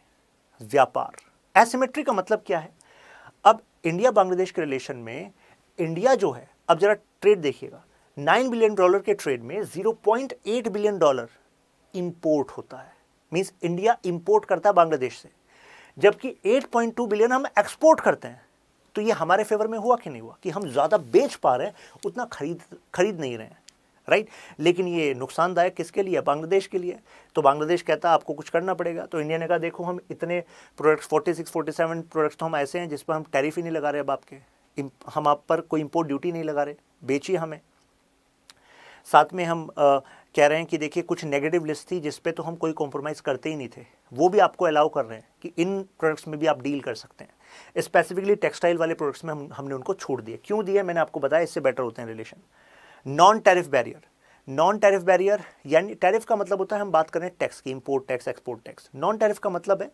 व्यापार। एसिमेट्री का मतलब क्या है? अब इंडिया बांग्लादेश के रिलेशन में इंडिया जो है, अब जरा ट्रेड देखिएगा। नाइन बिलियन डॉलर के ट्रेड में zero point eight billion dollar import होता है। मीन्स इंडिया इंपोर्ट करता है बांग्लादेश से। जबकि 8.2 बिलियन हम एक्सपोर्ट करते हैं। तो ये हमारे फेवर में हुआ कि नहीं हुआ? कि हम ज़्यादा बेच पा रहे हैं, उतना खरीद खरीद नहीं रहे हैं। राइट? लेकिन ये नुकसानदायक किसके लिए? बांग्लादेश के लिए। तो बांग्लादेश कहता है आपको कुछ करना पड़ेगा। तो इंडिया ने कहा देखो हम इतने प्रोडक्ट्स 46 47 प्रोडक्ट्स तो हम ऐसे हैं जिस पर हम टैरिफ ही नहीं लगा रहे अब आपके। हम आप पर कोई इम्पोर्ट ड्यूटी नहीं लगा रहे। बेचिए हमें। साथ में हम आ, कह रहे हैं कि देखिए कुछ नेगेटिव लिस्ट थी जिस पे तो हम कोई कॉम्प्रोमाइज़ करते ही नहीं थे। वो भी आपको अलाउ कर रहे हैं कि इन प्रोडक्ट्स में भी आप डील कर सकते हैं। स्पेसिफिकली टेक्सटाइल वाले प्रोडक्ट्स में हम हमने उनको छोड़ दिया क्यों दिया मैंने आपको बताया इससे बेटर होते हैं relation non tariff barrier non tariff barrier यानी टैरिफ का मतलब होता है हम बात करें टैक्स की import tax export tax non tariff का मतलब है,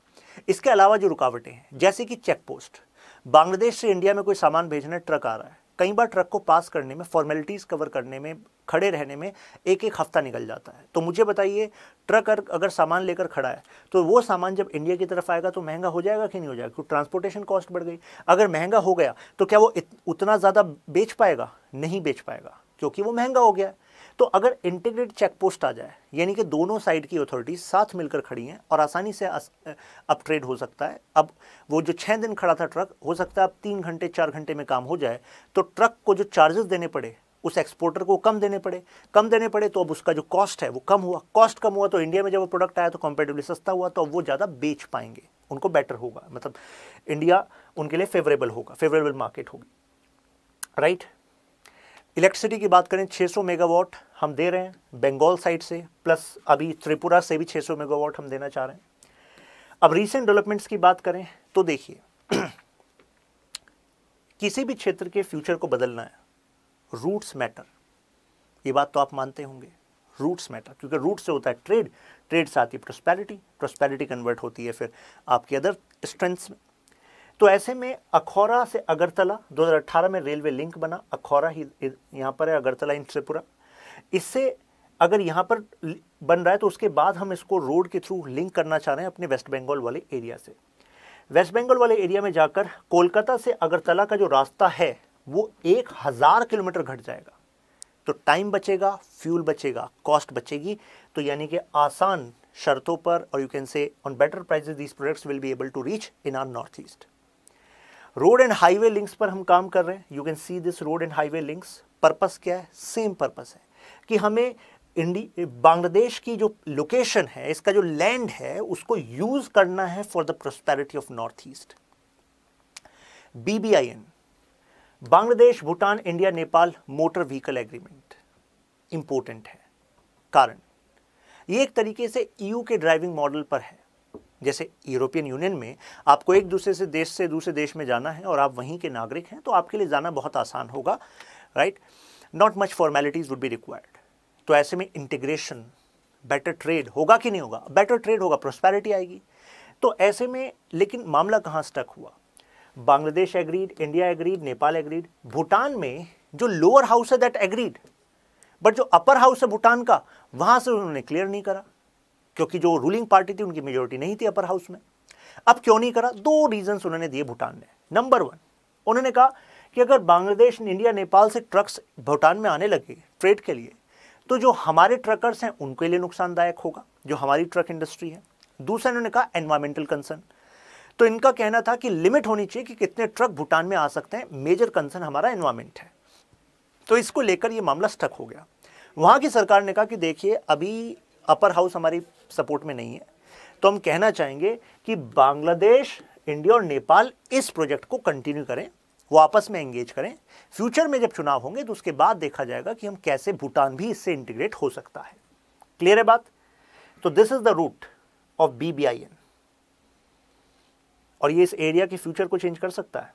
इसके अलावा जो रुकावटें हैं, जैसे कि चेक पोस्ट बांग्लादेश से इंडिया में कोई सामान भेजना ट्रक आ रहा है। कई बार ट्रक को पास करने में फॉर्मेलिटीज़ कवर करने में, खड़े रहने में एक एक हफ़्ता निकल जाता है। तो मुझे बताइए, ट्रक अगर सामान लेकर खड़ा है तो वो सामान जब इंडिया की तरफ़ आएगा तो महँगा हो जाएगा कि नहीं हो जाएगा? क्योंकि ट्रांसपोर्टेशन कॉस्ट बढ़ गई। अगर महँगा हो गया तो क्या वो उतना ज़्यादा बेच पाएगा? नहीं बेच पाएगा। क्योंकि वो महँगा हो गया तो अगर इंटीग्रेटेड चेक पोस्ट आ जाए, यानी कि दोनों साइड की अथॉरिटी साथ मिलकर खड़ी हैं और आसानी से अब ट्रेड हो सकता है। अब वो जो छः दिन खड़ा था ट्रक हो सकता है अब तीन घंटे, चार घंटे में काम हो जाए तो ट्रक को जो चार्जेस देने पड़े, उस एक्सपोर्टर को कम देने पड़े। कम देने पड़े तो अब उसका जो कॉस्ट है वो कम हुआ। कॉस्ट कम हुआ तो इंडिया में जब वो प्रोडक्ट आया तो कंपेरेटिवली सस्ता हुआ तो अब वो ज़्यादा बेच पाएँगे। उनको बेटर होगा। मतलब इंडिया उनके लिए फेवरेबल होगा फेवरेबल मार्केट होगी। राइट इलेक्ट्रिसिटी की बात करें 600 मेगावाट हम दे रहे हैं बंगाल साइड से, प्लस अभी त्रिपुरा से भी 600 मेगावाट हम देना चाह रहे हैं। अब रीसेंट डेवलपमेंट्स की बात करें तो देखिए, किसी भी क्षेत्र के फ्यूचर को बदलना है। रूट्स मैटर ये बात तो आप मानते होंगे। रूट्स मैटर क्योंकि रूट से होता है ट्रेड ट्रेड से आती है प्रोस्पैरिटी प्रोस्पैरिटी कन्वर्ट होती है फिर आपकी अदर स्ट्रेंथ्स में। तो ऐसे में अखौरा से अगरतला 2018 में रेलवे लिंक बना, अखौरा ही यहाँ पर है, अगरतला इन त्रिपुरा। इससे अगर यहाँ पर बन रहा है तो उसके बाद हम इसको रोड के थ्रू लिंक करना चाह रहे हैं अपने वेस्ट बंगाल वाले एरिया से। वेस्ट बंगाल वाले एरिया में जाकर कोलकाता से अगरतला का जो रास्ता है, वो एक हज़ार किलोमीटर घट जाएगा। तो टाइम बचेगा, फ्यूल बचेगा, कॉस्ट बचेगी तो यानी कि आसान शर्तों पर, और you can say on better prices these products will be able to reach in our north east road and highway links पर हम काम कर रहे हैं। You can see this road and highway links purpose क्या है? सेम पर्पस है। कि हमें इंडी, बांग्लादेश की जो लोकेशन है, इसका जो लैंड है, उसको यूज़ करना है for the prosperity of north east BBIN Bangladesh, Bhutan, India, Nepal motor vehicle agreement important है। कारण। ये एक तरीके से ईयू के ड्राइविंग मॉडल पर है। जैसे यूरोपियन यूनियन में आपको एक दूसरे से देश से दूसरे देश में जाना है और आप वहीं के नागरिक हैं तो आपके लिए जाना बहुत आसान होगा right not much formalities would be required तो ऐसे में इंटीग्रेशन बेटर ट्रेड होगा कि नहीं होगा? बेटर ट्रेड होगा प्रोस्पैरिटी आएगी। तो ऐसे में, लेकिन मामला कहाँ स्टक हुआ? Bangladesh agreed India agreed Nepal agreed Bhutan में जो लोअर हाउस है दैट एग्रीड बट जो अपर हाउस है, भूटान का, वहाँ से उन्होंने क्लियर नहीं करा। क्योंकि जो रूलिंग पार्टी थी, उनकी मेजोरिटी नहीं थी अपर हाउस में। अब क्यों नहीं करा? दो रीजन उन्होंने दिए भूटान ने नंबर वन उन्होंने कहा कि अगर बांग्लादेश, इंडिया, नेपाल से ट्रक्स भूटान में आने लगे ट्रेड के लिए तो जो हमारे ट्रकर्स हैं, उनके लिए नुकसानदायक होगा, जो हमारी ट्रक इंडस्ट्री है। दूसरा इन्होंने कहा एनवायरमेंटल कंसर्न तो इनका कहना था कि लिमिट होनी चाहिए कि कितने ट्रक भूटान में आ सकते हैं। मेजर कंसर्न हमारा एनवायरमेंट है। तो इसको लेकर ये मामला स्टक हो गया। वहाँ की सरकार ने कहा कि देखिए, अभी अपर हाउस हमारी सपोर्ट में नहीं है। तो हम कहना चाहेंगे कि बांग्लादेश, इंडिया और नेपाल इस प्रोजेक्ट को कंटिन्यू करें वो आपस में एंगेज करें। फ्यूचर में जब चुनाव होंगे तो उसके बाद देखा जाएगा कि हम कैसे भूटान भी इससे इंटीग्रेट हो सकता है। क्लियर है बात? तो this is the route of BBIN और ये इस एरिया के फ्यूचर को चेंज कर सकता है।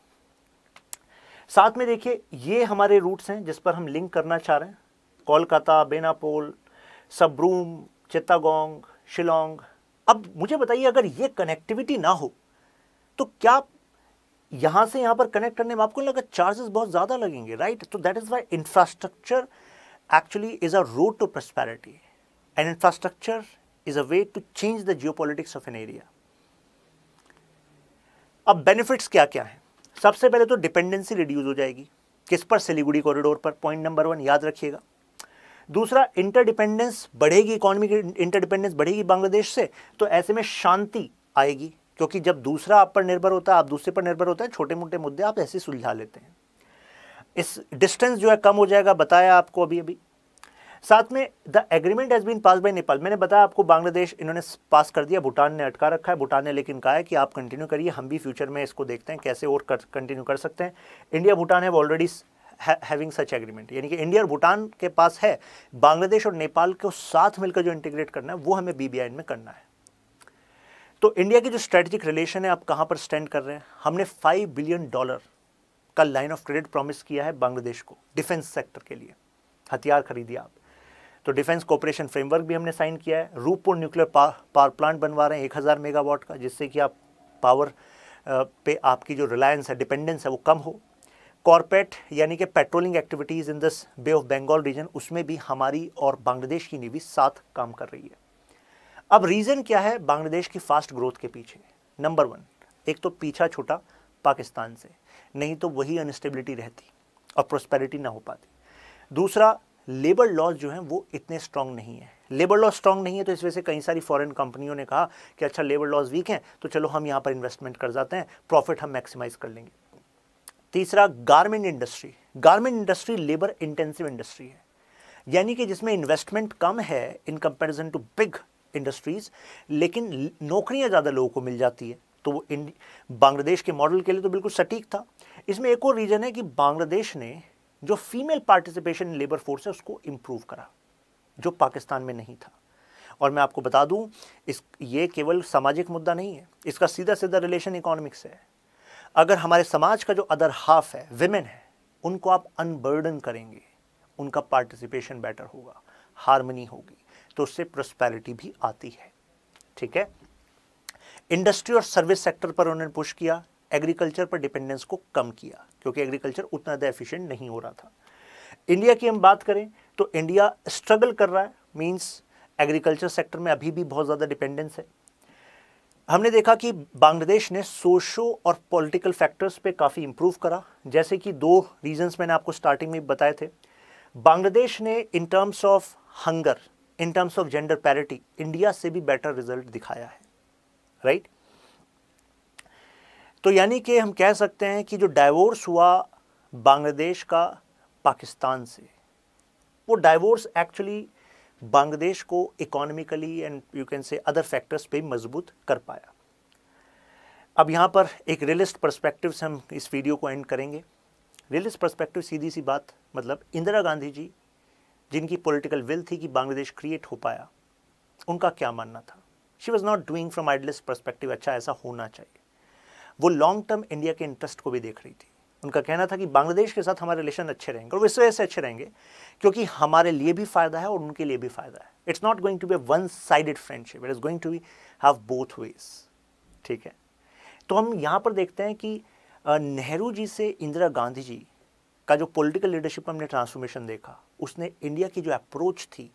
साथ में देखिए, ये हमारे रूट्स हैं जिस पर हम लिंक करना चाह रहे हैं। कोलकाता, बेनापोल, सबरूम, चित्तागोंग शिलोंग। अब मुझे बताइए, अगर ये कनेक्टिविटी ना हो तो क्या यहाँ से यहाँ पर कनेक्ट करने में आपको लगा चार्जेस बहुत ज़्यादा लगेंगे राइट तो that is why infrastructure actually is a road to prosperity and infrastructure is a way to change the geo of an area अब बेनिफिट्स क्या क्या है? सबसे पहले तो डिपेंडेंसी रिड्यूस हो जाएगी। किस पर? सिलीगुड़ी कॉरिडोर पर। पॉइंट नंबर वन याद रखिएगा। दूसरा इंटरडिपेंडेंस बढ़ेगी इकोनॉमिक इंटरडिपेंडेंस बढ़ेगी बांग्लादेश से तो ऐसे में शांति आएगी, क्योंकि जब दूसरा आप पर निर्भर होता है, आप दूसरे पर निर्भर होता है छोटे मोटे मुद्दे आप ऐसे सुलझा लेते हैं। इस डिस्टेंस जो है कम हो जाएगा, बताया आपको अभी अभी। साथ में the agreement has been pass by Nepal मैंने बताया आपको बांग्लादेश, इन्होंने पास कर दिया, भूटान ने अटका रखा है, भूटान ने लेकिन कहा है कि आप कंटिन्यू करिए, हम भी फ्यूचर में इसको देखते हैं, कैसे और कर कंटिन्यू कर सकते हैं। India Bhutan have already having such agreement यानी कि इंडिया और भूटान के पास है, बांग्लादेश और नेपाल को साथ मिलकर जो इंटीग्रेट करना है, वो हमें बीबीआई में करना है। तो इंडिया की जो स्ट्रेटेजिक रिलेशन है, आप कहाँ पर स्टैंड कर रहे हैं? हमने फाइव बिलियन डॉलर का लाइन ऑफ़ क्रेडिट प्रॉमिस किया है बांग्लादेश को डिफेंस सेक्टर के लिए। हथियार खरीदिए आप। तो डिफेंस कोऑपरेशन फ्रेमवर्क भी हमने साइन किया है। रूपपुर न्यूक्लियर पावर प्लांट बनवा रहे हैं, एक हज़ार मेगावाट का, जिससे कि आप पावर पे आपकी जो रिलायंस है डिपेंडेंस है, वो कम हो। कॉरपेट यानी कि patrolling activities in this bay of Bengal region उसमें भी हमारी और बांग्लादेश की नेवी साथ काम कर रही है। अब रीज़न क्या है बांग्लादेश की फास्ट ग्रोथ के पीछे? नंबर वन एक तो पीछा छोटा पाकिस्तान से, नहीं तो वही अनस्टेबिलिटी रहती और प्रोस्पेरिटी ना हो पाती। दूसरा लेबर लॉज जो हैं वो इतने स्ट्रांग नहीं है। लेबर लॉ स्ट्रांग नहीं है तो इस वजह से कई सारी फॉरेन कंपनियों ने कहा कि अच्छा लेबर लॉज वीक हैं तो चलो हम यहाँ पर इन्वेस्टमेंट कर जाते हैं प्रॉफिट हम मैक्सिमाइज कर लेंगे। तीसरा garment industry garment industry labour intensive industry है। यानी कि जिसमें इन्वेस्टमेंट कम है in comparison to big industries लेकिन नौकरियाँ ज़्यादा लोगों को मिल जाती है। तो वो बांग्लादेश के मॉडल के लिए तो बिल्कुल सटीक था। इसमें एक और रीज़न है कि बांग्लादेश ने जो फीमेल पार्टिसिपेशन लेबर फोर्स है, उसको इम्प्रूव करा, जो पाकिस्तान में नहीं था। और मैं आपको बता दूँ, इस, ये केवल सामाजिक मुद्दा नहीं है। इसका सीधा सीधा रिलेशन इकोनॉमिक्स से है। अगर हमारे समाज का जो अदर हाफ़ है विमेन है, उनको आप अनबर्डन करेंगे, उनका पार्टिसिपेशन बेटर होगा हारमनी होगी तो उससे प्रोस्पैरिटी भी आती है। ठीक है? इंडस्ट्री और सर्विस सेक्टर पर उन्होंने पुश किया एग्रीकल्चर पर डिपेंडेंस को कम किया, क्योंकि एग्रीकल्चर उतना ज़्यादा एफिशिएंट नहीं हो रहा था। इंडिया की हम बात करें तो इंडिया स्ट्रगल कर रहा है मींस एग्रीकल्चर सेक्टर में अभी भी बहुत ज़्यादा डिपेंडेंस है। हमने देखा कि बांग्लादेश ने सोशो और पॉलिटिकल फैक्टर्स पे काफ़ी इंप्रूव करा। जैसे कि दो रीजंस मैंने आपको स्टार्टिंग में बताए थे। बांग्लादेश ने in terms of hunger in terms of gender parity India से भी बेटर रिज़ल्ट दिखाया है। राइट? तो यानी कि हम कह सकते हैं कि जो डाइवोर्स हुआ बांग्लादेश का पाकिस्तान से, वो डाइवोर्स एक्चुअली बांग्लादेश को economically and you can say other factors पे मज़बूत कर पाया। अब यहाँ पर एक रियलिस्ट परस्पेक्टिव से हम इस वीडियो को एंड करेंगे। रियलिस्ट परस्पेक्टिव सीधी सी बात मतलब इंदिरा गांधी जी, जिनकी पॉलिटिकल विल थी कि बांग्लादेश क्रिएट हो पाया, उनका क्या मानना था? She was not doing from idealist perspective अच्छा ऐसा होना चाहिए। वो लॉन्ग टर्म इंडिया के इंटरेस्ट को भी देख रही थी। उनका कहना था कि बांग्लादेश के साथ हमारे रिलेशन अच्छे रहेंगे और इस वजह से अच्छे रहेंगे क्योंकि हमारे लिए भी फ़ायदा है और उनके लिए भी फ़ायदा है। It's not going to be one sided friendship it is going to be have both ways ठीक है? तो हम यहाँ पर देखते हैं कि नेहरू जी से इंदिरा गांधी जी का जो पॉलिटिकल लीडरशिप हमने ट्रांसफॉर्मेशन देखा, उसने इंडिया की जो अप्रोच थी,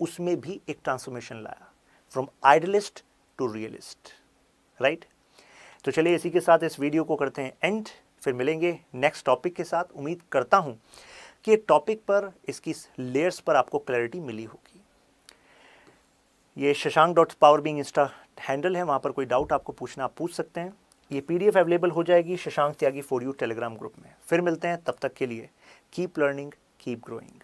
उसमें भी एक ट्रांसफॉर्मेशन लाया from idealist to realist right तो चलिए इसी के साथ इस वीडियो को करते हैं एंड फिर मिलेंगे नेक्स्ट टॉपिक के साथ। उम्मीद करता हूँ कि टॉपिक पर, इसकी लेयर्स पर आपको क्लैरिटी मिली होगी। ये Shashank dot power being insta handle है, वहाँ पर कोई डाउट आपको पूछना, आप पूछ सकते हैं। ये पीडीएफ अवेलेबल हो जाएगी Shashank Tyagi for you Telegram group में। फिर मिलते हैं, तब तक के लिए कीप लर्निंग कीप ग्रोइंग